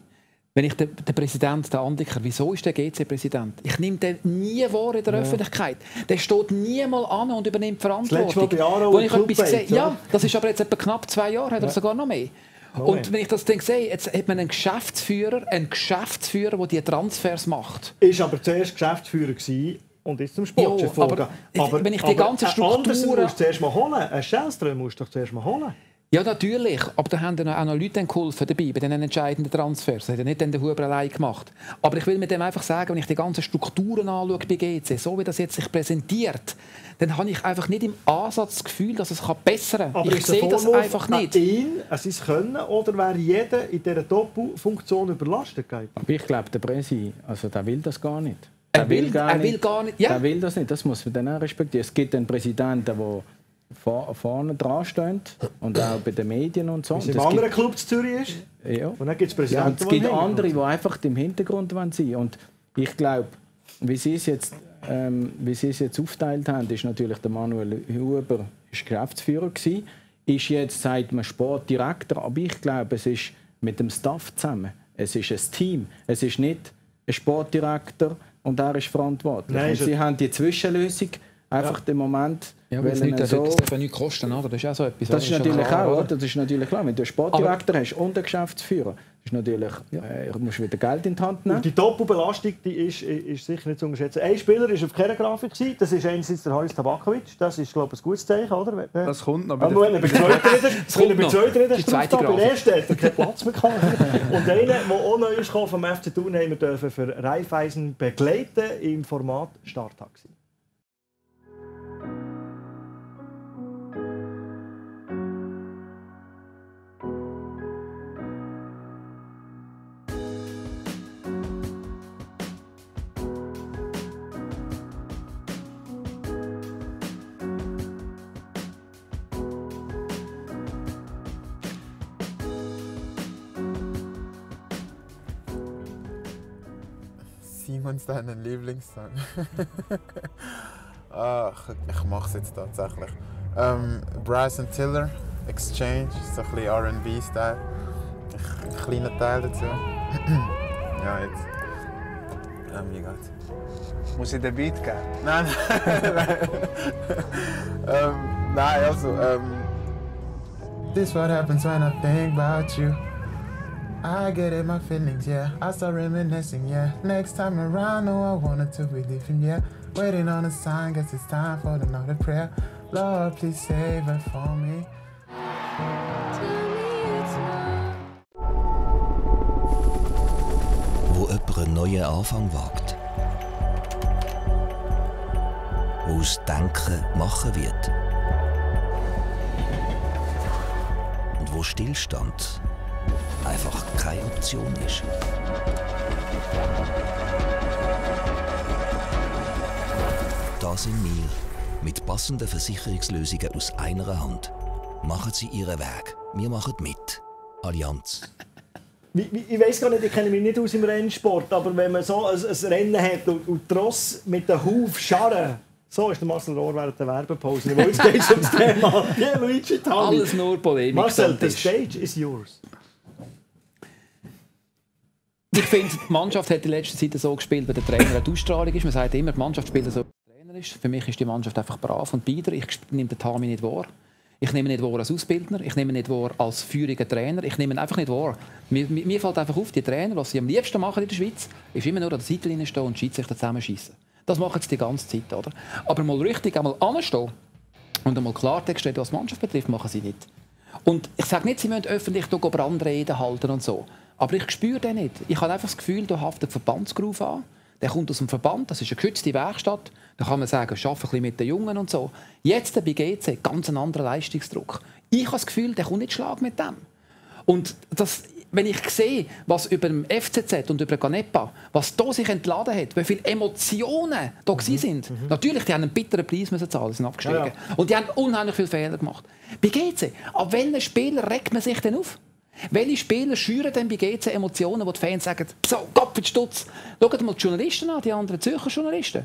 Wenn ich den, den Präsident, den Andiker, wieso ist der GC-Präsident? Ich nehme den nie wahr in der Ja. Öffentlichkeit. Der steht nie mal an und übernimmt Verantwortung. letzte Mal bei Wo ich etwas Bait, ja, das ist aber jetzt etwa knapp zwei Jahre oder Ja. sogar noch mehr. Moment. Und wenn ich das dann sehe, jetzt hat man einen Geschäftsführer, einen Geschäftsführer, der die Transfers macht. Ist aber zuerst Geschäftsführer gewesen und ist zum Sportchef aber vorgegangen. wenn ich die ganzen einen Andersen musst du zuerst mal holen. Einen Schellström musst du doch zuerst mal holen. Ja, natürlich. Aber da haben dann auch noch Leute geholfen dabei, bei diesen entscheidenden Transfers. Das hat ja nicht der Huber allein gemacht. Aber ich will mit dem einfach sagen, wenn ich die ganzen Strukturen anschaue bei GC, so wie das jetzt sich präsentiert, dann habe ich einfach nicht im Ansatz das Gefühl, dass es besser kann. Aber Ich ist sehe das einfach nicht. ihn, an sein Können, oder wäre jeder in dieser Top-Funktion überlastet? Gaiti? Aber ich glaube, der Presi, also der will das gar nicht. Er Der will- er will gar nicht- ja. Der will das nicht, das muss man dann auch respektieren. Es gibt einen Präsidenten, der vor, vorne dran steht und auch bei den Medien und so. Wie es im anderen gibt- Club zu Zürich ist. Ja. Und dann gibt es Ja, Präsidenten, und es gibt im andere, die einfach im Hintergrund wollen sein Und ich glaube, wie sie es jetzt, ähm, wie sie es jetzt aufgeteilt haben, ist natürlich der Manuel Huber ist Geschäftsführer gewesen, ist jetzt sagt man Sportdirektor, aber ich glaube, es ist mit dem Staff zusammen. Es ist ein Team. Es ist nicht ein Sportdirektor und er ist verantwortlich. Nein, ist sie haben die Zwischenlösung einfach den Moment Ja, aber das, wollen nicht, das, so- das darf ja nichts kosten, oder? Das ist auch so etwas. das ist schon natürlich klar, auch, oder? Das ist natürlich klar. Wenn du einen Sportdirektor hast und einen Geschäftsführer, ist natürlich, äh, musst du wieder Geld in die Hand nehmen. Und die Doppelbelastung die ist, ist sicher nicht zu unterschätzen. Ein Spieler war auf keiner Grafik. Das ist einerseits der Haris Tabakovic. Das ist, glaube ich, ein gutes Zeichen, oder? Das kommt noch Aber wenn er bei Das er ist er da. Bei der Grafik. ersten hat er keinen Platz mehr gehabt. Und einer, der auch neu ist vom FC Thun, haben wir dürfen für Raiffeisen begleiten im Format Starttaxi. Simons deinen Lieblingssong? Ach, ich mach's jetzt tatsächlich. Ähm, Bryson Tiller, Exchange, so ein bisschen RB-Style. Ein kleiner Teil dazu. ja, jetzt. Ähm, wie geht's? Muss ich den Beat geben? Nein, nein. ähm, nein, also, ähm. This what happens when I think about you. I get in my feelings, yeah. I start reminiscing, yeah. Next time around, no, I wanted to be different, yeah. Waiting on a sign, guess it's time for another prayer. Lord, please save it for me. Wo jemand einen neuen Anfang wagt. Wo aus Denken machen wird. Und wo Stillstand einfach keine Option ist. Da sind wir mit passenden Versicherungslösungen aus einer Hand. Machen Sie Ihren Weg. Wir machen mit. Allianz. Ich weiß gar nicht, ich kenne mich nicht aus im Rennsport, aber wenn man so ein, ein Rennen hat und, und die Ross mit den Huf scharren, so ist der Marcel Rohr während der Werbepause. Wo jetzt geht es ums Thema. Ja, Luigi Tavi. Alles nur Polemik. Marcel, the stage is yours. Ich finde, die Mannschaft hat in letzter Zeit so gespielt, wie der Trainer die Ausstrahlung ist. Man sagt immer, die Mannschaft spielt so, wie der Trainer ist. Für mich ist die Mannschaft einfach brav und bieder. Ich nehme den Tami nicht wahr. Ich nehme nicht wahr als Ausbildner, ich nehme nicht wahr als führiger Trainer, ich nehme einfach nicht wahr. Mir, mir, mir fällt einfach auf, die Trainer, was sie am liebsten machen in der Schweiz, ist immer nur an der Seitenlinie stehen und Schiedsrichter zusammenschießen. Das machen sie die ganze Zeit, oder? Aber mal richtig einmal anstehen und einmal Klartext reden, was die Mannschaft betrifft, machen sie nicht. Und ich sage nicht, sie müssen öffentlich Brandreden halten und so. Aber ich spüre den nicht. Ich habe einfach das Gefühl, da haftet Verbandsgruf an. der kommt aus dem Verband, das ist eine geschützte Werkstatt. Da kann man sagen, arbeite ein bisschen mit den Jungen und so. Jetzt bei GC ganz ein anderer Leistungsdruck. Ich habe das Gefühl, der kommt nicht Schlag mit dem. Und das, wenn ich sehe, was über dem FCZ und über Ganepa, was da sich entladen hat, wie viele Emotionen da gewesen sind. Natürlich, die haben einen bitteren Preis müssen zahlen, sind abgestiegen. Ja, ja. Und die haben unheimlich viele Fehler gemacht. Bei GC, ab welchen Spieler regt man sich denn auf? Welche Spieler schüren denn bei GC Emotionen, wo die Fans sagen, so, in den Stutz. Schaut mal die Journalisten an, die anderen Zürcher Journalisten.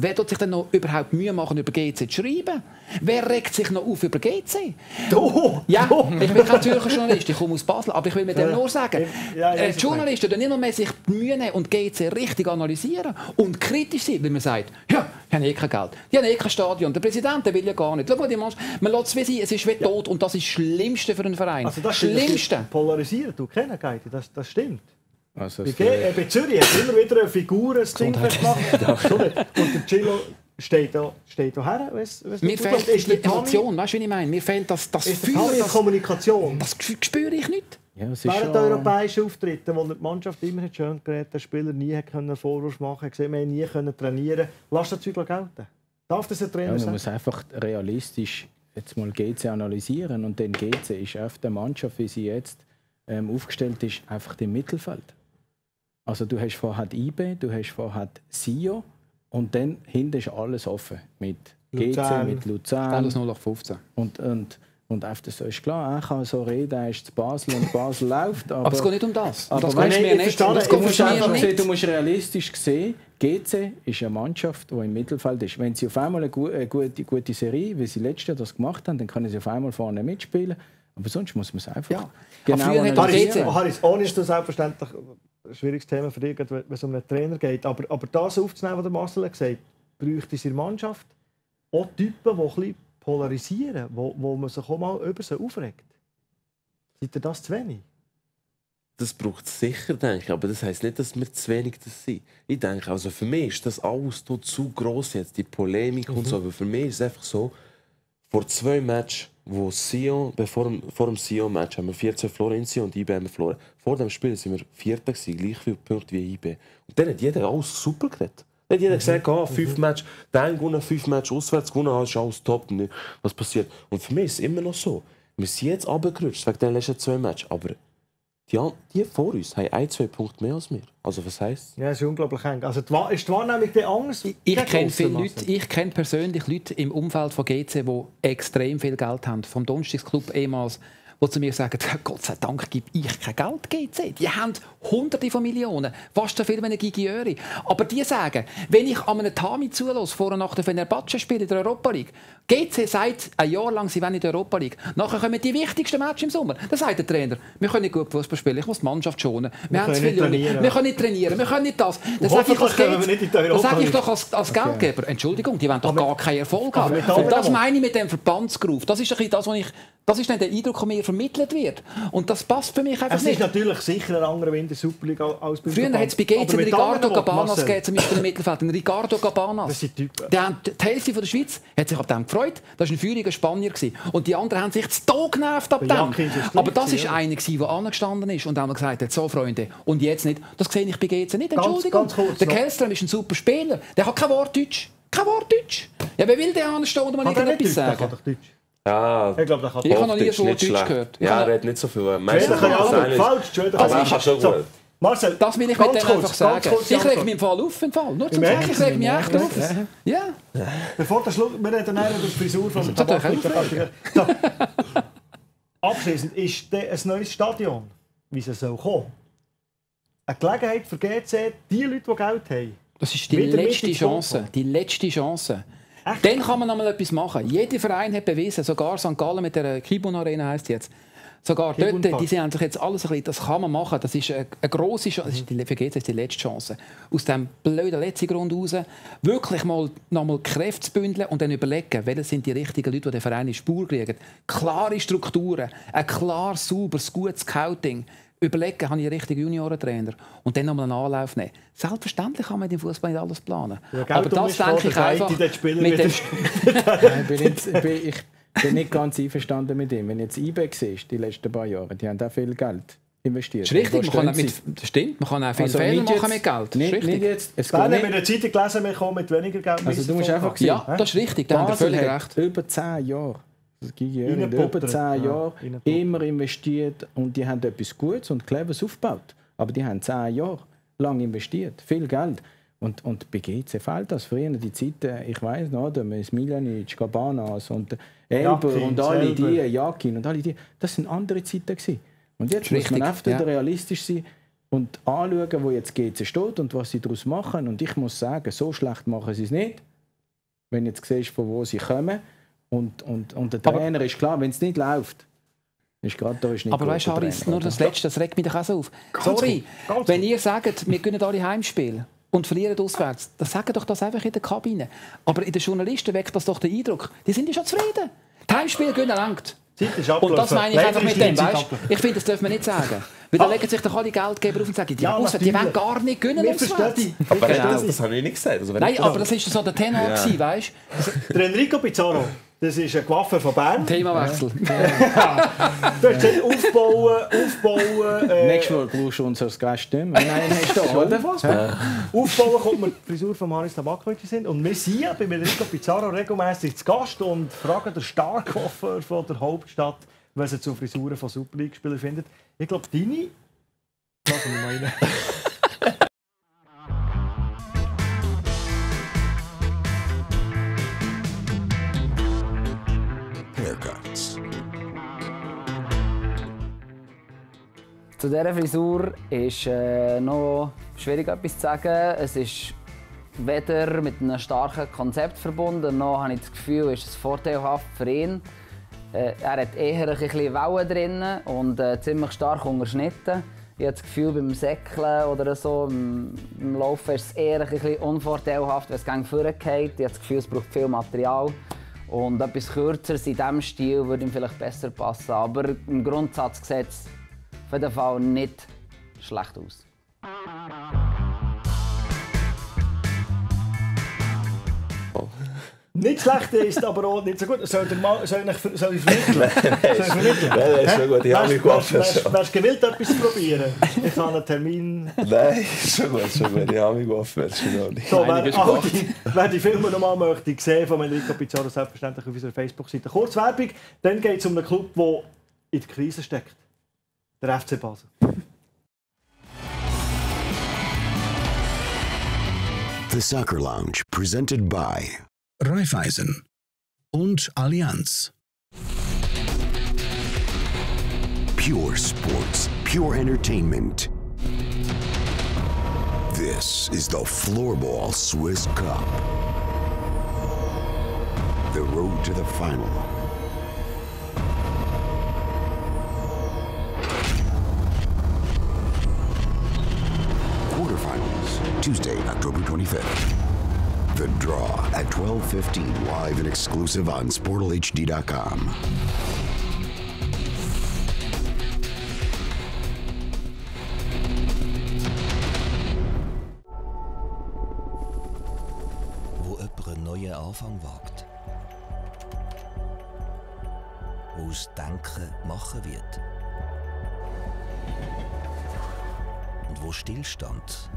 Wer tut sich denn noch überhaupt Mühe machen, über GC zu schreiben? Wer regt sich noch auf über GC? Du! Ja, ich bin kein Zürcher Journalist, ich komme aus Basel, aber ich will mit dem nur sagen, Ja, ja, äh, Journalisten tun immer mehr sich die Mühe nehmen und GC richtig analysieren und kritisch sein, weil man sagt, ja, die haben eh kein Geld, die haben eh kein Stadion, der Präsident der will ja gar nicht. Schau mal, die Mannschaft, man lässt es wie sein, es ist wie tot und das ist das Schlimmste für einen Verein. Also das Schlimmste. ist Polarisiert, du kennst das, das stimmt. Also Bei, äh, bei Zürich hat immer wieder eine Figur ein Ding gemacht. Entschuldigung. Und der Chilo steht da, steht da her. wenn's- wenn's Mir fehlt läuft. Ist die Emotion, weißt du, wie ich meine? Mir fehlt das, das Ist Feuer, das, Kommunikation? das spüre ich nicht. Ja, Während schon- der europäischen Auftritte, wo die Mannschaft immer hat schön geredet der Spieler nie hat können Vorwurf machen konnte, gesehen, wir nie können trainieren Lass das Zeug gelten. Darf das ein Ja, Trainer man sagen? muss einfach realistisch jetzt mal GC analysieren und dann GC ist auf der Mannschaft, wie sie jetzt ähm, aufgestellt ist, einfach im Mittelfeld. Also du hast vorher IB, du hast vorher Sio und dann hinten ist alles offen mit Luzern. GC, mit Luzern. Alles 0815. Und, und, und auf das ist klar, er kann so reden, er ist zu Basel und Basel läuft. Aber, Aber es geht nicht um das. Aber Das kannst du mir ich nicht- das du musst einfach nicht. sehen, du musst realistisch sehen, GC ist eine Mannschaft, die im Mittelfeld ist. Wenn sie auf einmal eine, gu eine gute, gute Serie, wie sie letztes Jahr das gemacht haben, dann können sie auf einmal vorne mitspielen. Aber sonst muss man es einfach genau Haris, analysieren. Haris, ohne ist das selbstverständlich schwieriges Thema für dich, wenn es um einen Trainer geht. Aber, aber das aufzunehmen, was der Marcel hat gesagt bräuchte es in der Mannschaft auch Typen, die ein bisschen polarisieren, wo, wo man sich auch mal über sie aufregt. Seid ihr das zu wenig? Das braucht es sicher, denke ich. Aber das heisst nicht, dass wir zu wenig das sind. Ich denke, also für mich ist das alles zu gross jetzt, die Polemik und Mhm. so. Aber für mich ist es einfach so, vor zwei Matches, wo Sion, bevor vor dem Sion-Match haben wir 14 verloren in Sion und IB haben wir verloren. Vor dem Spiel sind wir Vierter gewesen, gleich viele Punkte wie IB. Und dann hat jeder alles super geredet. Dann hat jeder gesagt, ah, fünf Match, den gewonnen, fünf Match auswärts gewonnen, ah, ist alles top. Was passiert? Und für mich ist es immer noch so. Wir sind jetzt runtergerutscht wegen den letzten zwei Matches. Aber die, die vor uns haben ein, zwei Punkte mehr als wir. Also was heisst Ja, es ist unglaublich eng. Also die, ist die Wahrnehmung die Angst? Ich gegen kenne? Leute, ich kenne persönlich Leute im Umfeld von GC, die extrem viel Geld haben. Vom Donnerstagsclub ehemals, die zu mir sagen, Gott sei Dank gebe ich kein Geld GC. Die haben Hunderte von Millionen, fast so viel wie eine Gigi Öri. Aber die sagen, wenn ich an einem Tami zulasse, vor und nach der Fenerbahce spiele in der Europa League, GC sagt ein Jahr lang, sie wollen in der Europa League. Nachher kommen die wichtigsten Matches im Sommer. Dann sagt der Trainer, wir können nicht gut Fußball spielen, ich muss die Mannschaft schonen. Wir, Wir haben zu viele trainieren. Wir können nicht trainieren, wir können nicht das. Dann sage ich, als dann sage ich doch als, als Okay. Geldgeber, Entschuldigung, die wollen doch gar keinen Erfolg aber haben. Und das meine ich mit dem Verbandsgeruf. Das ist ein bisschen das, was ich, das ist nicht der Eindruck, der mir vermittelt wird. Und das passt für mich einfach Es ist nicht. natürlich sicher ein anderer Wind in der Super League als beim Früher hat es bei den mit Ricardo Marcel, gegeben, zum Beispiel im Mittelfeld. Den Ricardo Gabanas. Das sind Typen. Der die Hälfte von der Schweiz hat sich ab dem gefreut. Das war ein feuriger Spanier. Gewesen. Und die anderen haben sich zu genervt ab dem. Ist es Aber das ist gewesen, einer, der angestanden ist und einmal gesagt hat, so Freunde, und jetzt nicht. Das sehe ich bei GC nicht. Ganz- Entschuldigung. ganz kurz der. Kellström ist ein super Spieler. Der hat kein Wort Deutsch. Kein Wort Deutsch. Ja, wer will der anstehen und mal irgendetwas Deutsch? Der kann sagen? doch Deutsch. Ja, Ich glaube, der kann Ich habe noch nie so Deutsch schlecht. gehört. Ich Ja, er hat nicht so viel. Meistens kann ja auch. Falsch, Aber er kann schon. So, gut. Marcel, Das will ich mit kurz, einfach sagen. Ich reg mich im Fall auf. Im Fall. Nur zum Sagen, ich reg mich echt auf. Ja. Bevor der Schluss, wir reden nachher über die Frisur von Tabak. So. Abschließend ist ein neues Stadion, wie es soll kommen. Eine Gelegenheit für GC, die Leute, die Geld haben. Das ist die letzte Chance. Die letzte Chance. Dann kann man noch mal etwas machen. Jeder Verein hat bewiesen, sogar St. Gallen mit der Kibun Arena heisst jetzt. Sogar Kibun dort, Park. die haben sich jetzt alles ein bisschen, das kann man machen. Das ist eine, eine grosse Chance. Das ist die, für GC ist die letzte Chance. Aus dem blöden letzten Grund raus, wirklich mal noch mal Kräfte zu bündeln und dann überlegen, welche sind die richtigen Leute, die den Verein in die Spur kriegen. Klare Strukturen, ein klar, sauberes, gutes Scouting. Überlegen, habe ich einen richtigen Juniorentrainer und dann nochmal einen Anlauf nehmen. Selbstverständlich kann man im Fußball nicht alles planen. Ja, gell, Aber das denke ich einfach den Spieler mit dem Nein, ich, bin jetzt, ich, bin, ich bin nicht ganz einverstanden mit ihm. Wenn jetzt IB siehst, die letzten paar Jahre, die haben auch viel Geld investiert. Das ist richtig, man kann mit, das stimmt, man kann auch viele Also Fehler nicht machen jetzt- mit Geld. Nicht, richtig. nicht jetzt. Es haben wir in der Zeitung gelesen, wir kommen mit weniger Geld. Also du musst einfach Ja, sehen, das ist richtig, da haben wir völlig recht. über 10 Jahre, das Gigi Ehrlich, über Reingeputtert, 10 ja, Jahre reingeputtert. immer investiert und die haben etwas Gutes und Cleveres aufgebaut. Aber die haben 10 Jahre lang investiert, viel Geld. Und, und bei GC fehlt das. Früher die Zeiten, ich weiß noch, da Smiljanic, Cabanas und Elber Jakin, und alle die, Jakin und alle die, das sind andere Zeiten gewesen. Und jetzt muss man einfach wieder ja. realistisch sein und anschauen, wo jetzt GC steht und was sie daraus machen. Und ich muss sagen, so schlecht machen sie es nicht wenn du jetzt siehst, von wo sie kommen. Und, und, und der Aber- Trainer ist klar, wenn es nicht läuft, ist gerade da ist nicht Aber gut, weißt du, Trainer, nur das Letzte, das regt mich doch auch so auf. Sorry, wenn ihr sagt, wir gewinnen alle Heimspiele und verlieren auswärts, dann sagt doch das einfach in der Kabine. Aber in den Journalisten weckt das doch den Eindruck, die sind ja schon zufrieden. Die Heimspiele gewinnen langt. Zeit ist Und das meine ich einfach mit dem, weißt. Ich finde, das dürfen wir nicht sagen. Weil dann legen sich doch alle Geldgeber auf und sagen, die, Ja, Auswärts, die wollen gar nicht gewinnen Wir verstehen die. Aber Genau. das, das habe ich nicht gesagt. Also, Nein, aber das ist so der Tenor, Ja. gewesen, weißt Der Enrico Pizarro, das ist ein Coiffeur von Bern. Themawechsel. Du hast gesagt, aufbauen, aufbauen. Äh, Nächstes Mal brauchst du uns als Gast nicht mehr. Nein, hast du? Ja. Aufbauen kommt man die Frisur von Haris Tabakowitsch sind. Und wir sind ja bei Enrico Pizarro regelmäßig zu Gast und fragen den Starkoffer von der Hauptstadt, was er zu Frisuren von Super League-Spielern findet. Ich glaube, deine. Lassen wir mal rein. Zu dieser Frisur ist äh, noch schwierig etwas zu sagen. Es ist weder mit einem starken Konzept verbunden, noch habe ich das Gefühl, ist es vorteilhaft für ihn. Äh, er hat eher ein bisschen Wellen drin und äh, ziemlich stark unterschnitten. Ich habe das Gefühl, beim Säckeln oder so, im, im Laufen ist es eher ein bisschen unvorteilhaft, wenn es gegen vorne geht. Ich habe das Gefühl, es braucht viel Material. Und etwas Kürzeres in diesem Stil würde ihm vielleicht besser passen. Aber im Grundsatz sieht auf jeden Fall nicht schlecht aus. Nicht schlecht ist, aber auch nicht so gut. Soll ich, mal, soll ich, soll ich vermitteln? Nein, Soll ich vermitteln? nein, nein, ist schon gut. Ich habe mich Wärst- gewaffnet du gewillt, etwas zu probieren? Ich habe einen Termin. Nein, schon gut, schon gut. Ich habe mich gewaffnet. So, wer, die, wer die Filme nochmal möchte sehen von Enrico Pizarro, selbstverständlich auf unserer Facebook-Seite. Kurz Werbung, dann geht es um einen Club, der in der Krise steckt. The Soccer Lounge, presented by Raiffeisen und Allianz. Pure Sports, Pure Entertainment. This is the Floorball Swiss Cup. The road to the final. Quarterfinals, Tuesday, October 25th. The draw at 12:15 live and exclusive on sportlhd.com. Wo jemand einen neuen Anfang wagt. Wo aus Denken machen wird. Wo Stillstand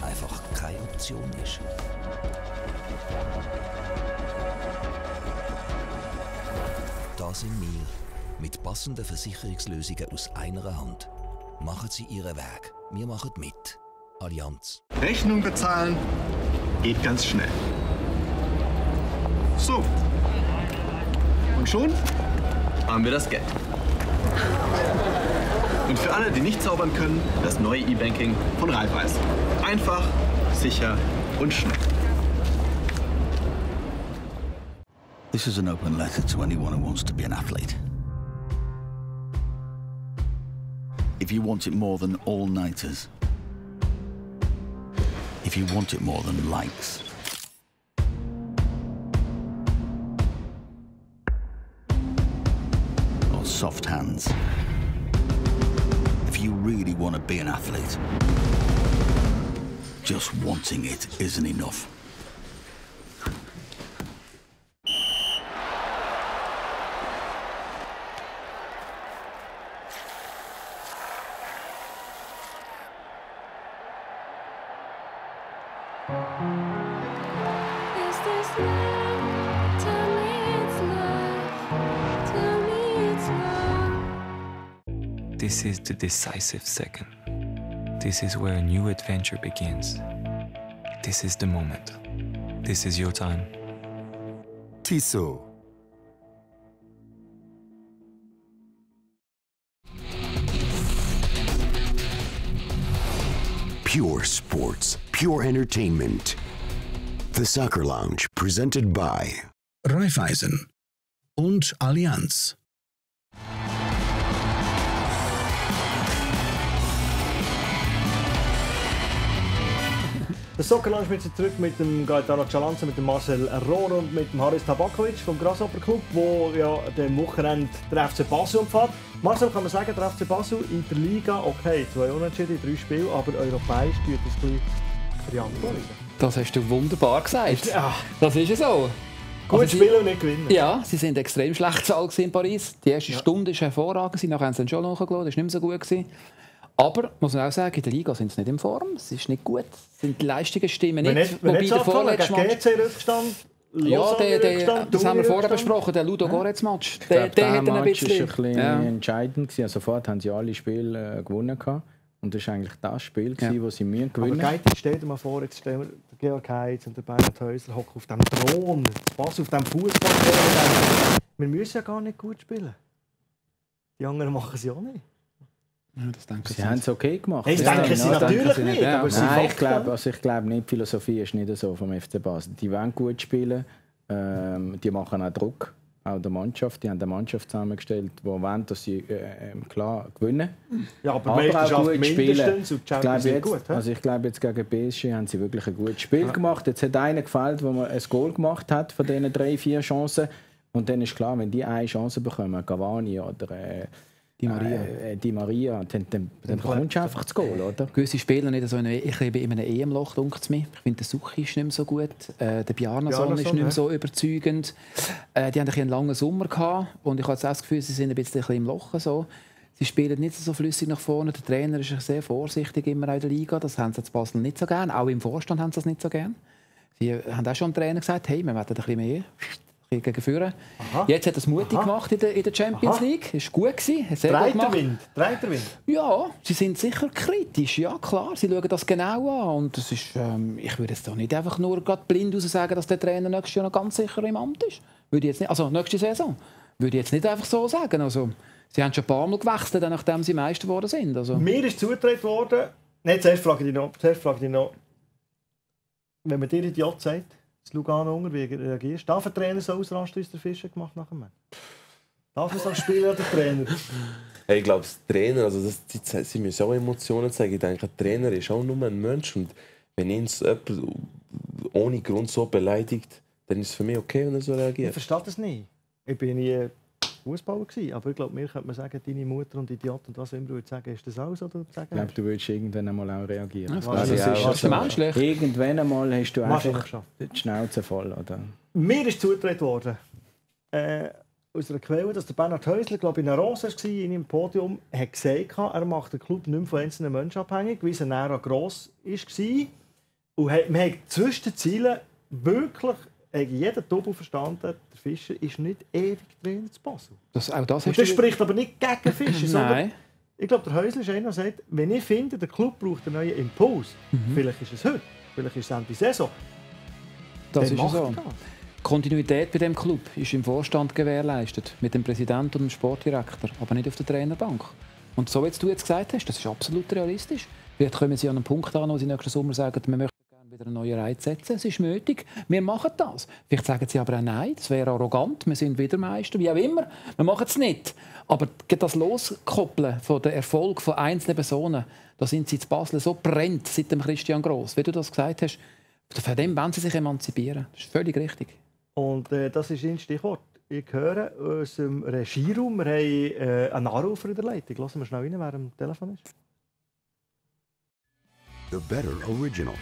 einfach keine Option ist. Da sind wir mit passenden Versicherungslösungen aus einer Hand. Machen Sie Ihren Weg. Wir machen mit. Allianz. Rechnung bezahlen geht ganz schnell. So. Und schon haben wir das Geld. Und für alle, die nicht zaubern können, das neue E-Banking von Raiffeisen. Einfach, sicher und schnell. This is an open letter to anyone who wants to be an athlete. If you want it more than all nighters, if you want it more than likes, or soft hands, want to be an athlete, just wanting it isn't enough. This is the decisive second. This is where a new adventure begins. This is the moment. This is your time. Tissot. Pure sports, pure entertainment. The Soccer Lounge, presented by Raiffeisen und Allianz. Der Soccer Lounge mit zurück mit dem Gaetano Cialanza, mit dem Marcel Rohr und mit dem Haris Tabakovic vom Grasshopper Club, wo ja dem Wochenende der FC Basel umfährt. Marcel, kann man sagen, der FC Basel in der Liga, okay, zwei Unentschieden, drei Spiele, aber europäisch tut es gleich für die anderen. Das hast du wunderbar gesagt. Ja. Das ist ja so. Gut Also spielen und nicht gewinnen. Ja, sie sind extrem schlecht in Paris. Die erste Stunde war hervorragend, nachher haben sie dann schon nachgelassen, das war nicht mehr so gut. Gewesen. Aber, muss man auch sagen, in der Liga sind sie nicht in Form. Es ist nicht gut. Es sind die Leistungen stimmen Wenn nicht. wenn nicht der so anfangen, vorletzte Match... Rückstand, Ja, der, der, Rückstand, das haben wir vorher besprochen, der Ludo Goretz-Match. Ich Der, der der hat dann ein Match bisschen... war ein bisschen Ja. entscheidend. Gewesen. Also vorher haben sie alle Spiele äh, gewonnen. Gehabt. Und das war eigentlich das Spiel, Ja. ja. das sie Aber gewinnen Geiti, stell dir mal vor, jetzt stellen wir den Georg Heitz und den Bernhard Häusler hocken auf dem Thron, pass auf dem Fußball. Wir müssen ja gar nicht gut spielen. Die anderen machen es ja auch nicht. Das denke Sie haben es okay gemacht. Das denken sie natürlich denken sie nicht, aber sie Nein, ich glaube, also ich glaube nicht, die Philosophie ist nicht so vom FC Basel. Die wollen gut spielen, ähm, die machen auch Druck, auch der Mannschaft. Die haben eine Mannschaft zusammengestellt, die wollen, dass sie äh, ähm, klar gewinnen. Ja, aber Meisterschaft mindestens und Ich Champions glaube jetzt, gut, also ich glaube jetzt gegen PSG haben sie wirklich ein gutes Spiel Ja. gemacht. Jetzt hat einer gefällt, wo man ein Goal gemacht hat von diesen drei, vier Chancen. Und dann ist klar, wenn die eine Chance bekommen, Cavani oder äh, Di Maria. äh, äh, Di Maria, dann, dann, dann bekommst du einfach das Goal, oder? Gewisse Spieler nicht so in einem, ich bin in einem EM-Loch, denkt es mir. Ich finde, der Suchi ist nicht mehr so gut. Äh, der Bjarnason ist nicht mehr so überzeugend. Äh, die haben ein bisschen einen langen Sommer gehabt und ich habe das Gefühl, sie sind ein bisschen, im Loch. So. Sie spielen nicht so flüssig nach vorne. Der Trainer ist sehr vorsichtig immer in der Liga. Das haben sie jetzt Basel nicht so gern. Auch im Vorstand haben sie das nicht so gern. Sie haben auch schon dem Trainer gesagt, hey, wir werden ein bisschen mehr gegen vorne. Jetzt hat er es mutig Aha. gemacht in der, in der Champions Aha. League. Ist gut gewesen. sehr gut Dreiter. Wind, Dreiter Wind. Ja, sie sind sicher kritisch, ja klar. Sie schauen das genau an. Und das ist, ähm, ich würde jetzt da nicht einfach nur blind raus sagen, dass der Trainer nächstes Jahr noch ganz sicher im Amt ist. Würde jetzt nicht, also nächste Saison. Würde ich jetzt nicht einfach so sagen. Also, sie haben schon ein paar Mal gewechselt, nachdem sie Meister geworden sind. Also. Mir ist zugetragen worden, Nein, zuerst frage ich dich noch, zuerst frage ich noch wenn man dir Idiot sagt, das Lugano Unger, wie reagierst du? Darf ein Trainer so ausrasten, wie es der Fischer gemacht nach dem Match? Darf es als Spieler oder Trainer? Hey, ich glaube, das Trainer, also das, sie, sie müssen auch Emotionen zeigen. Ich denke, ein Trainer ist auch nur ein Mensch. Und wenn ihn jemand ohne Grund so beleidigt, dann ist es für mich okay, wenn er so Ich reagiert. verstehe das nicht. Ich bin nie Fußballer gewesen, aber ich glaube, mir könnte man sagen, deine Mutter und Idiot und was immer du würdest sagen, ist das auch so? Oder sagen Ich glaube, du würdest irgendwann einmal auch reagieren. Ja, das Also, ist- das ist so. menschlich. Irgendwann einmal hast du einfach die Schnauze voll. Oder? Mir ist zugetragen worden, äh, aus einer Quelle, dass der Bernhard Häusler, glaube ich, in einer Rose war, in einem Podium, hat gesagt, er macht den Club nicht mehr von einzelnen Menschen abhängig, wie er gross war. Und man hat zwischen den Zielen wirklich jeder Double verstanden, der Fischer ist nicht ewig Trainer zu Basel. Das, auch das das spricht aber nicht gegen Fischer, sondern Nein. ich glaube, der Häusler ist einer, der sagt, wenn ich finde, der Club braucht einen neuen Impuls, Mhm. vielleicht ist es heute, vielleicht ist es Ende Saison, Das dann ist so. das. Kontinuität bei dem Club ist im Vorstand gewährleistet, mit dem Präsidenten und dem Sportdirektor, aber nicht auf der Trainerbank. Und so wie du jetzt gesagt hast, das ist absolut realistisch. Vielleicht kommen sie an einen Punkt an, wo sie nächsten Sommer sagen, wir möchten wieder einen neuen Reiz setzen. Es ist nötig, wir machen das. Vielleicht sagen sie aber auch nein, das wäre arrogant, wir sind wieder Meister, wie auch immer. Wir machen es nicht. Aber das Loskoppeln von der Erfolg von einzelnen Personen, da sind sie in Basel so brennt seit dem Christian Gross, wie du das gesagt hast. Von dem wollen sie sich emanzipieren. Das ist völlig richtig. Und äh, das ist ein Stichwort. Ich höre aus dem Regieraum, wir haben äh, einen Anrufer in der Leitung. Lassen wir schnell rein, wer am Telefon ist. The Better Original.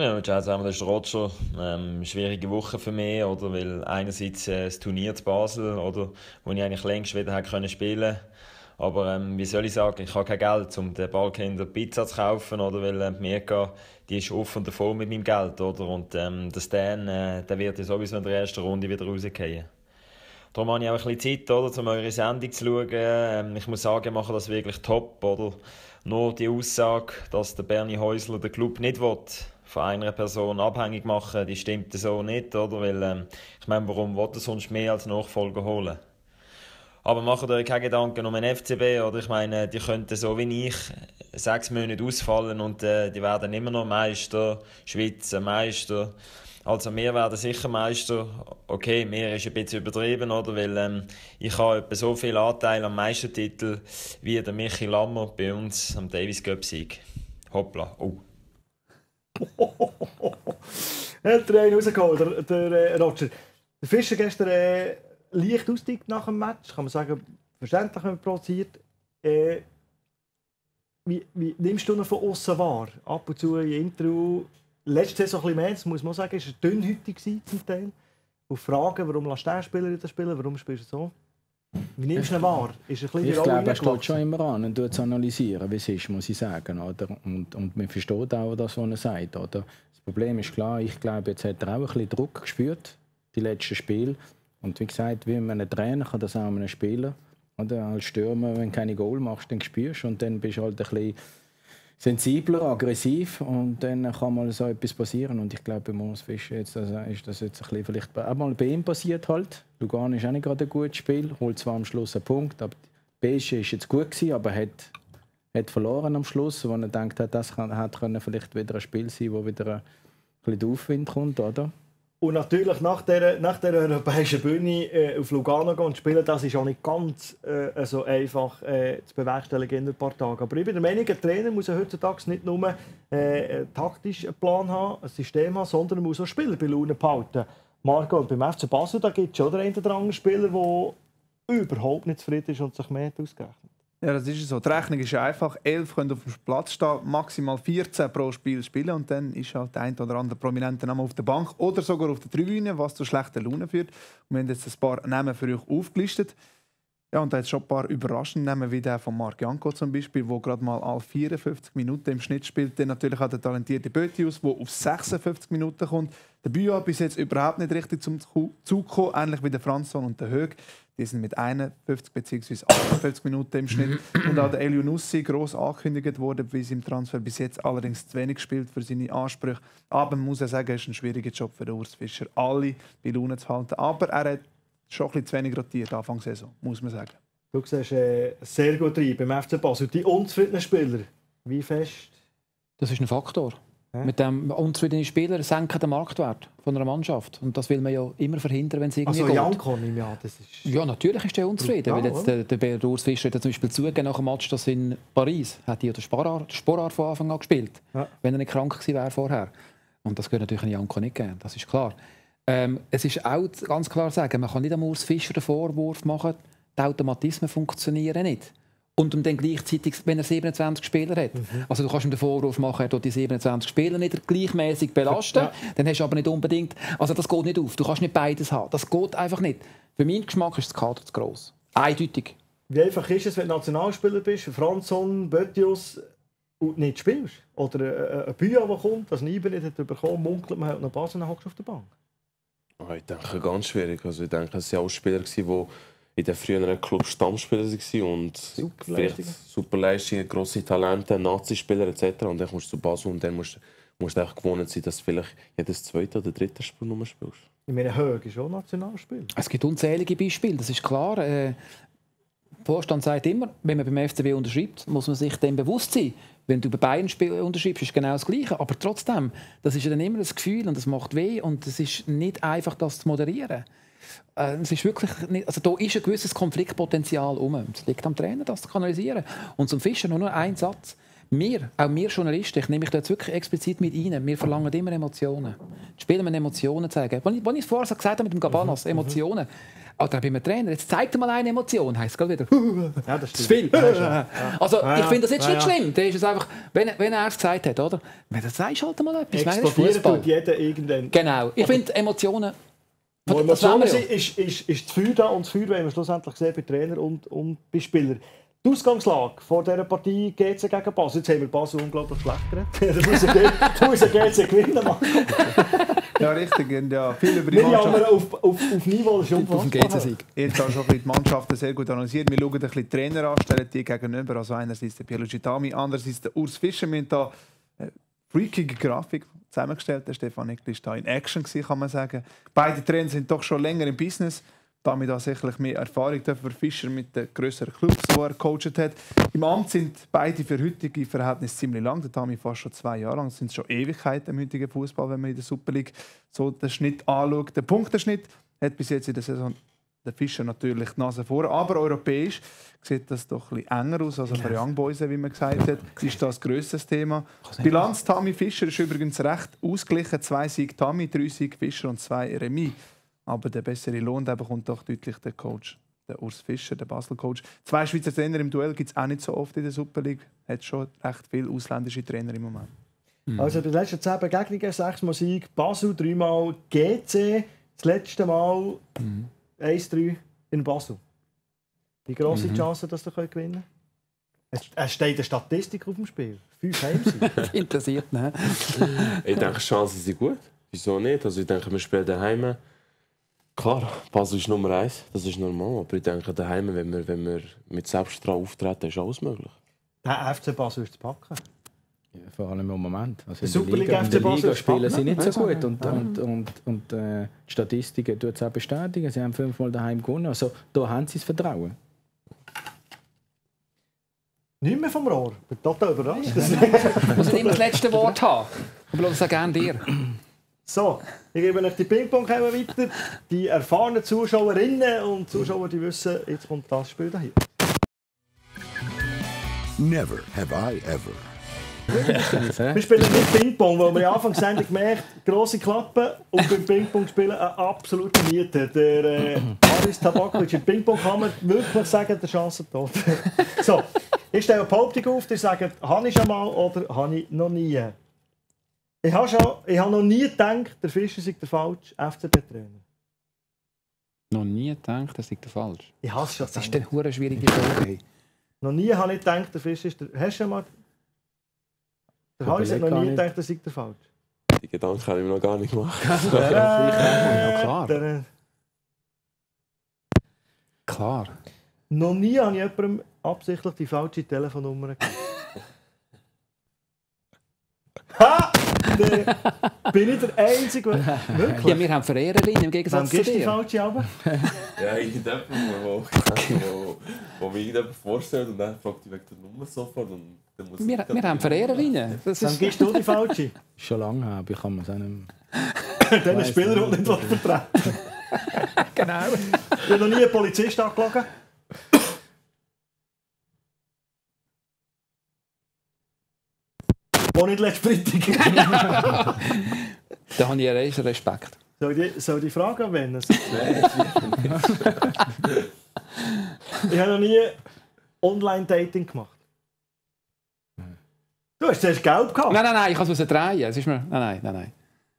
Ja, ciao zusammen, das ist der Roger. Ähm, schwierige Woche für mich, oder? Weil einerseits äh, das Turnier zu Basel, oder, wo ich eigentlich längst wieder hätte können spielen Aber ähm, wie soll ich sagen, ich habe kein Geld, um den Ballkinder Pizza zu kaufen, oder? Weil äh, Mirka, die ist offen davon mit meinem Geld, oder? Und ähm, der Stan, äh, der wird ja sowieso in der ersten Runde wieder rausgehen. Darum habe ich auch ein bisschen Zeit, oder, um eure Sendung zu schauen. Ähm, ich muss sagen, ich mache das wirklich top, oder? Nur die Aussage, dass der Bernie Häusler den Club nicht will, von einer Person abhängig machen, die stimmt so nicht, oder? Weil, ähm, ich meine, warum will er sonst mehr als Nachfolger holen? Aber macht euch keine Gedanken um den FCB, oder? Ich meine, die könnten so wie ich sechs Monate ausfallen und äh, die werden immer noch Meister, Schweizer Meister. Also wir werden sicher Meister. Okay, mehr ist ein bisschen übertrieben, oder? Weil ähm, ich habe etwa so viel Anteil am Meistertitel wie der Michi Lammer bei uns am Davis Cup Sieg. Hoppla. Oh. Hat er einen rausgeholt, der, der äh, Roger. Der Fischer gestern äh, leicht ausgetickt nach dem Match, kann man sagen, verständlich, wenn man. Äh, wie, wie nimmst du ihn von außen wahr? Ab und zu in Interview, letzte Saison ein bisschen mehr, muss man sagen, ist er dünnhütig zum Teil. Auf Fragen, warum lässt der Spieler spielen, warum spielst du so? Wie nimmst du ihn wahr? Ist ein Ich glaube, er steht schon immer an und tut es analysieren, wie es ist, muss ich sagen. Oder? Und, und man versteht auch das, was er sagt. Oder? Das Problem ist klar, ich glaube, jetzt hat er auch ein bisschen Druck gespürt, die letzten Spiele. Und wie gesagt, wie man einen Trainer kann das auch einem Spieler. Oder? Als Stürmer, wenn du keine Goal machst, dann spürst du und dann bist du halt ein bisschen sensibler, aggressiv und dann kann mal so etwas passieren. Und ich glaube, bei Moos Fischer jetzt, also ist das jetzt ein bisschen vielleicht auch mal bei ihm passiert halt. Lugano ist auch nicht gerade ein gutes Spiel, holt zwar am Schluss einen Punkt, aber PSG ist jetzt gut gewesen, aber hat, hat verloren am Schluss, wo er denkt das kann, vielleicht wieder ein Spiel sein, wo wieder ein bisschen der Aufwind kommt, oder? Und natürlich nach der, nach der europäischen Bühne äh, auf Lugano gehen und spielen, das ist auch nicht ganz äh, so einfach äh, zu bewerkstelligen in ein paar Tagen. Aber ich bin der Meinung, ein Trainer muss heutzutage nicht nur äh, einen taktischen Plan haben, ein System haben, sondern er muss auch Spieler bei Laune behalten. Marco, und beim FC Basel gibt es schon einen oder anderen Spieler, der überhaupt nicht zufrieden ist und sich mehr hat ausgerechnet. Ja, das ist so. Die Rechnung ist einfach. Elf können auf dem Platz stehen, maximal 14 pro Spiel spielen und dann ist halt der ein oder andere prominente Name auf der Bank oder sogar auf der Tribüne, was zu schlechter Laune führt. Und wir haben jetzt ein paar Namen für euch aufgelistet. Ja, und da hat schon ein paar überraschende Namen, wie der von Marc Janko zum Beispiel, der gerade mal alle 54 Minuten im Schnitt spielt. Dann natürlich auch der talentierte Bötius, der auf 56 Minuten kommt. Der Büa bis jetzt überhaupt nicht richtig zum Zug gekommen, ähnlich wie der Franzson und der Hög. Die sind mit 51 bzw. 58 Minuten im Schnitt. Und auch der Elio Nussi, gross angekündigt worden, wie sie im Transfer bis jetzt allerdings zu wenig spielt für seine Ansprüche. Aber man muss ja sagen, es ist ein schwieriger Job für den Urs Fischer, alle bei Laune zu halten. Aber er hat schon ein bisschen zu wenig rotiert Anfang der Saison, muss man sagen. Du siehst äh, sehr gut rein beim FC Basel. Die unzufriedenen Spieler, wie fest? Das ist ein Faktor. Mit dem unzufriedenen Spieler senken den Marktwert von einer Mannschaft. Und das will man ja immer verhindern, wenn es irgendwie Also geht. Janko, nehme ich an, das ist... Ja, natürlich ist der unzufrieden. Brutal, weil jetzt der, der Bert Urs Fischer hat zum Beispiel zugegeben nach dem Match, dass in Paris hat er den Sporar, Sporar von Anfang an gespielt, Ja. wenn er nicht krank gewesen wäre vorher. Und das gehört natürlich in Janko nicht geben, das ist klar. Ähm, es ist auch ganz klar zu sagen, man kann nicht am Urs Fischer den Vorwurf machen, die Automatismen funktionieren nicht. Und um dann gleichzeitig, wenn er 27 Spieler hat. Also du kannst ihm den Vorwurf machen, er tut die 27 Spieler nicht gleichmäßig belasten. Ja. Dann hast du aber nicht unbedingt... Also das geht nicht auf. Du kannst nicht beides haben. Das geht einfach nicht. Für meinen Geschmack ist das Kader zu gross. Eindeutig. Wie einfach ist es, wenn du Nationalspieler bist, Franzon, Bötius und nicht spielst? Oder äh, ein Büa, der kommt, das Nieben nicht hat bekommen, munkelt man halt noch Basel und auf der Bank. Ah, Ich denke, ganz schwierig. Also ich denke, es waren auch Spieler, die in den früheren Club Stammspieler waren und vielleicht Leistungen. super Leistungen, grosse Talente, Nazi-Spieler etc. Und dann kommst du zu Basel und dann musst, musst du gewohnt sein, dass du vielleicht jedes zweite oder dritte Spiel nur spielst. Ich meine, Hög ist auch Nationalspieler. Es gibt unzählige Beispiele, das ist klar. Äh, der Vorstand sagt immer, wenn man beim FCB unterschreibt, muss man sich dem bewusst sein. Wenn du bei Bayern spiel- unterschreibst, ist genau das Gleiche. Aber trotzdem, das ist ja dann immer das Gefühl und das macht weh und es ist nicht einfach, das zu moderieren. Äh, es ist wirklich nicht, also da ist ein gewisses Konfliktpotenzial um. Es liegt am Trainer, das zu kanalisieren. Und zum Fischer nur noch ein Satz. Wir, auch wir Journalisten, ich nehme mich da jetzt wirklich explizit mit rein, wir verlangen immer Emotionen. Die Spieler müssen Emotionen zeigen. Wenn ich, wenn ich es vorher so gesagt habe mit dem Gabanas, Emotionen. Oder auch beim Trainer, jetzt zeigt er mal eine Emotion, heisst es wieder. Ja, das zu viel. Ja, ja. Also Ja, ich finde das jetzt nicht schlimm. Der ist es einfach, wenn, wenn er es gesagt hat, oder? Wenn du sagst halt mal etwas. Fußball. tut jeder irgendwann. Genau. Ich finde Emotionen. Das Emotionen sind, ist, ist, ist das Feuer da und das Feuer wollen wir schlussendlich sehen bei Trainer und, und bei Spielern. Die Ausgangslage vor dieser Partie GC gegen Basel. Jetzt haben wir Basel unglaublich schlecht geredet. Da muss ein GC gewinnen, Marco. Ja, richtig. Und ja, viel über die Wir Mannschaft. jammern auf, auf, auf Niveau, das ist unfassbar. Jetzt haben schon die Mannschaften sehr gut analysiert. Wir schauen ein bisschen die Trainer an, stellen die gegenüber. Also einerseits der Piero Gitami, andererseits der Urs Fischer. Wir haben da eine freakige Grafik zusammengestellt. Der Stefan Eckel war da in Action, kann man sagen. Beide Trainer sind doch schon länger im Business. Damit auch sicherlich mehr Erfahrung dürfen für Fischer mit den grösseren Clubs, die er gecoacht hat. Im Amt sind beide für heutige Verhältnisse ziemlich lang. Der Tami fast schon zwei Jahre lang. Das sind schon Ewigkeiten im heutigen Fußball, wenn man in der Super League so den Schnitt anschaut. Der Punkteschnitt hat bis jetzt in der Saison der Fischer natürlich die Nase vor. Aber europäisch sieht das doch ein bisschen enger aus. Also für Young Boys, wie man gesagt hat, ist das grösstes Thema. Die Bilanz Tami Fischer ist übrigens recht ausgeglichen. Zwei Sieg Tami, drei Sieg Fischer und zwei Remis. Aber der bessere Lohn der bekommt doch deutlich der Coach, der Urs Fischer, der Basel-Coach. Zwei Schweizer Trainer im Duell gibt es auch nicht so oft in der Super League. Hat schon recht viele ausländische Trainer im Moment. Also bei den letzten 10 Begegnungen, 6 Mal Sieg, Basel, 3 Mal GC, das letzte Mal 1-3 in Basel. Die Mhm. Chance, dass ihr könnt gewinnen könnt? Es- Es steht eine Statistik auf dem Spiel. Fünf Heimsiege. Interessiert, ne? Ich denke, die Chancen sind gut. Wieso nicht? Also ich denke, wir spielen daheim. Klar, Basel ist Nummer eins, das ist normal. Aber ich denke, daheim, wenn wir, wenn wir mit Selbstvertrauen auftreten, ist alles möglich. Der FC Basel ist zu packen. Vor allem im Moment. Also Die in Super der Liga, in FC der Liga spielen sie nicht so gut. Ja. Und, und, und, und äh, die Statistiken tun es auch bestätigen. Sie haben fünfmal daheim gewonnen. Also da haben sie das Vertrauen. Nicht mehr vom Rohr. Ich bin total überrascht. Muss nicht immer das letzte Wort haben. Aber ich sage gerne dir. So, ich gebe euch die Ping-Pong weiter. Die erfahrenen Zuschauerinnen und Zuschauer, die wissen, jetzt kommt das Spiel dahin. Never have I ever. Wir spielen nicht Ping-Pong, weil wir am Anfang der Sendung gemerkt grosse Klappe und beim Ping-Pong spielen eine absolute Miete. Der äh, Aris Tabakovic im Ping-Pong kann man wirklich sagen, der Chance tot. so, ich stelle eine Behauptung auf, die sagen, habe ich schon mal oder habe ich noch nie. Ich habe, schon, ich habe noch nie gedacht, der Fischer sei der falsche FCB-Trainer. Noch nie gedacht, das ist der falsch. Ich hasse schon. Das ist eine hure schwierige Frage. Noch nie habe ich gedacht, der Fischer ist der... Hast du schon mal... Der Harris hat noch nie gedacht, der sei der falsche. Die Gedanken habe ich mir noch gar nicht gemacht. Ja, klar. Klar. noch nie habe ich jemandem absichtlich die falsche Telefonnummer gegeben. ha! Der, bin ich der Einzige, der... Wirklich? Ja, wir haben Verehrerinnen im Gegensatz zu dir. falsche aber? Ja, irgendjemand, wo, wo, wo mir irgendjemand vorstellt und dann fragt die wegen der Nummer sofort. Und dann muss Wir, wir haben Verehrerinnen. Das Dann ist, gibst du die falsche. Schon lange her, aber ich kann mir es auch nicht mehr. Spieler, der nicht vertreten Genau. Ich habe noch nie einen Polizist angelogen. Wo nicht letzten Freitag. da habe ich einen Respekt. Soll ich, soll ich die Frage anwenden? ich habe noch nie Online-Dating gemacht. Du hast zuerst gelb gehabt. Nein, nein, nein, ich kann es drehen. Es ist mir... Nein, nein, nein, nein.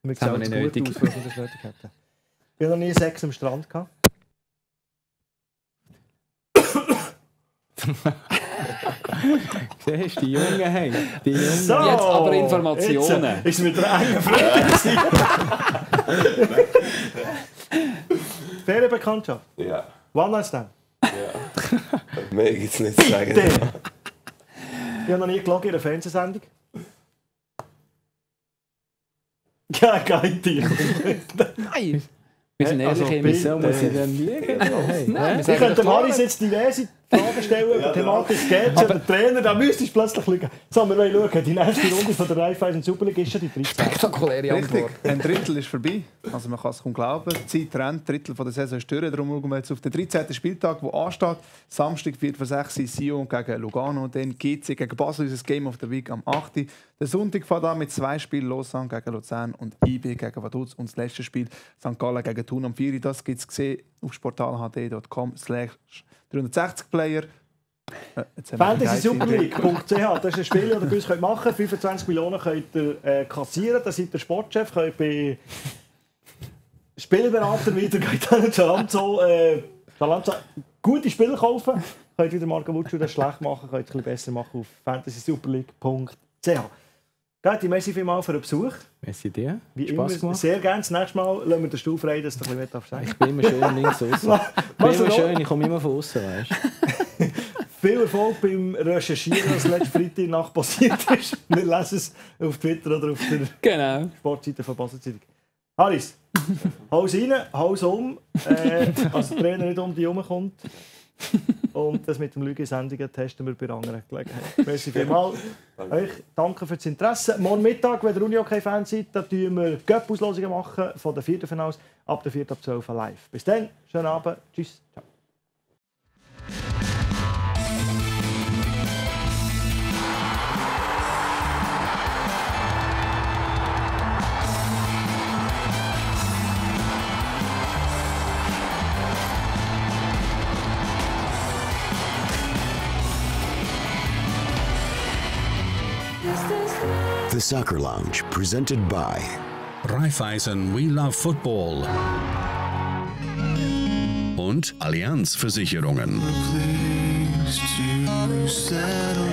Mir Das haben wir nicht es nötig. aus, wir. Ich habe noch nie Sex am Strand gehabt. Siehst du, die Jungen haben. Die Jungen. So, Jetzt aber Informationen. Jetzt, äh, ist mit einer engen gewesen. Ferienbekanntschaft. Ja. One Night Stand. Ja. Mehr gibt es nicht zu sagen. Bitte. Ich habe noch nie gelogen in einer Fernsehsendung. Ja, kein Tier. Nein. Wir sind Also, ehrlich, bitte. Wieso muss ich denn liegen? Nein, wir Ich könnte Harris klar. jetzt diverse Fragen stellen über Thematik Sketch oder Trainer, da müsstest du plötzlich schauen. So, wir wollen schauen, die nächste Runde von der Raiffeisen Super League ist schon die 13. Spektakuläre Richtig, Antwort. ein Drittel ist vorbei. Also man kann es kaum glauben. Die Zeit rennt, ein Drittel von der Saison ist durch. Darum schauen wir jetzt auf den 13. Spieltag, der ansteht. Samstag 4 vor 6 Uhr Sion gegen Lugano, dann GC gegen Basel, unser Game of the Week am 8. Uhr. Der Sonntag fährt an mit zwei Spielen, Lausanne gegen Luzern und IB gegen Vaduz. Und das letzte Spiel, St. Gallen gegen Thun am 4. Uhr. Das gibt es gesehen auf sportalhd.com slash 360 Player. Äh, jetzt haben wir Fantasy vergessen. Super League.ch, das ist ein Spiel, das ihr bei uns könnt machen könnt. 25 Millionen könnt ihr äh, kassieren, da seid ihr Sportchef, könnt bei Spielberater wieder geht dann zu Lanzo, äh, gute Spieler kaufen, könnt wieder Marco Wutschu das schlecht machen, könnt es ein bisschen besser machen auf fantasysuperleague.ch. Gati, merci vielmals für den Besuch. Merci dir. Wie Spass immer, gemacht. sehr gerne. Das nächste Mal lassen wir den Stuhl frei, dass du ein bisschen sagen Ich bin immer schön links außen. Ich bin immer schön, ich komme immer von außen, weißt. Viel Erfolg beim Recherchieren, was letzte Freitag Nacht passiert ist. Wir lesen es auf Twitter oder auf der genau. Sportseite von Basel Zeitung. Haris, haus rein, haus um. Äh, als der Trainer nicht um dich herumkommt. Und das mit dem Lüge-Sendungen testen wir bei anderen Gelegenheit. Merci vielmals. Euch danke für das Interesse. Morgen Mittag, wenn ihr Uni-Hockey-Fan seid, dann tun wir Göpp-Auslosungen machen von der vierten Finals ab der 4. ab 12 Uhr live. Bis dann, schönen Abend. Tschüss. Ciao. The Soccer Lounge, presented by Raiffeisen We Love Football und Allianz Versicherungen. to settle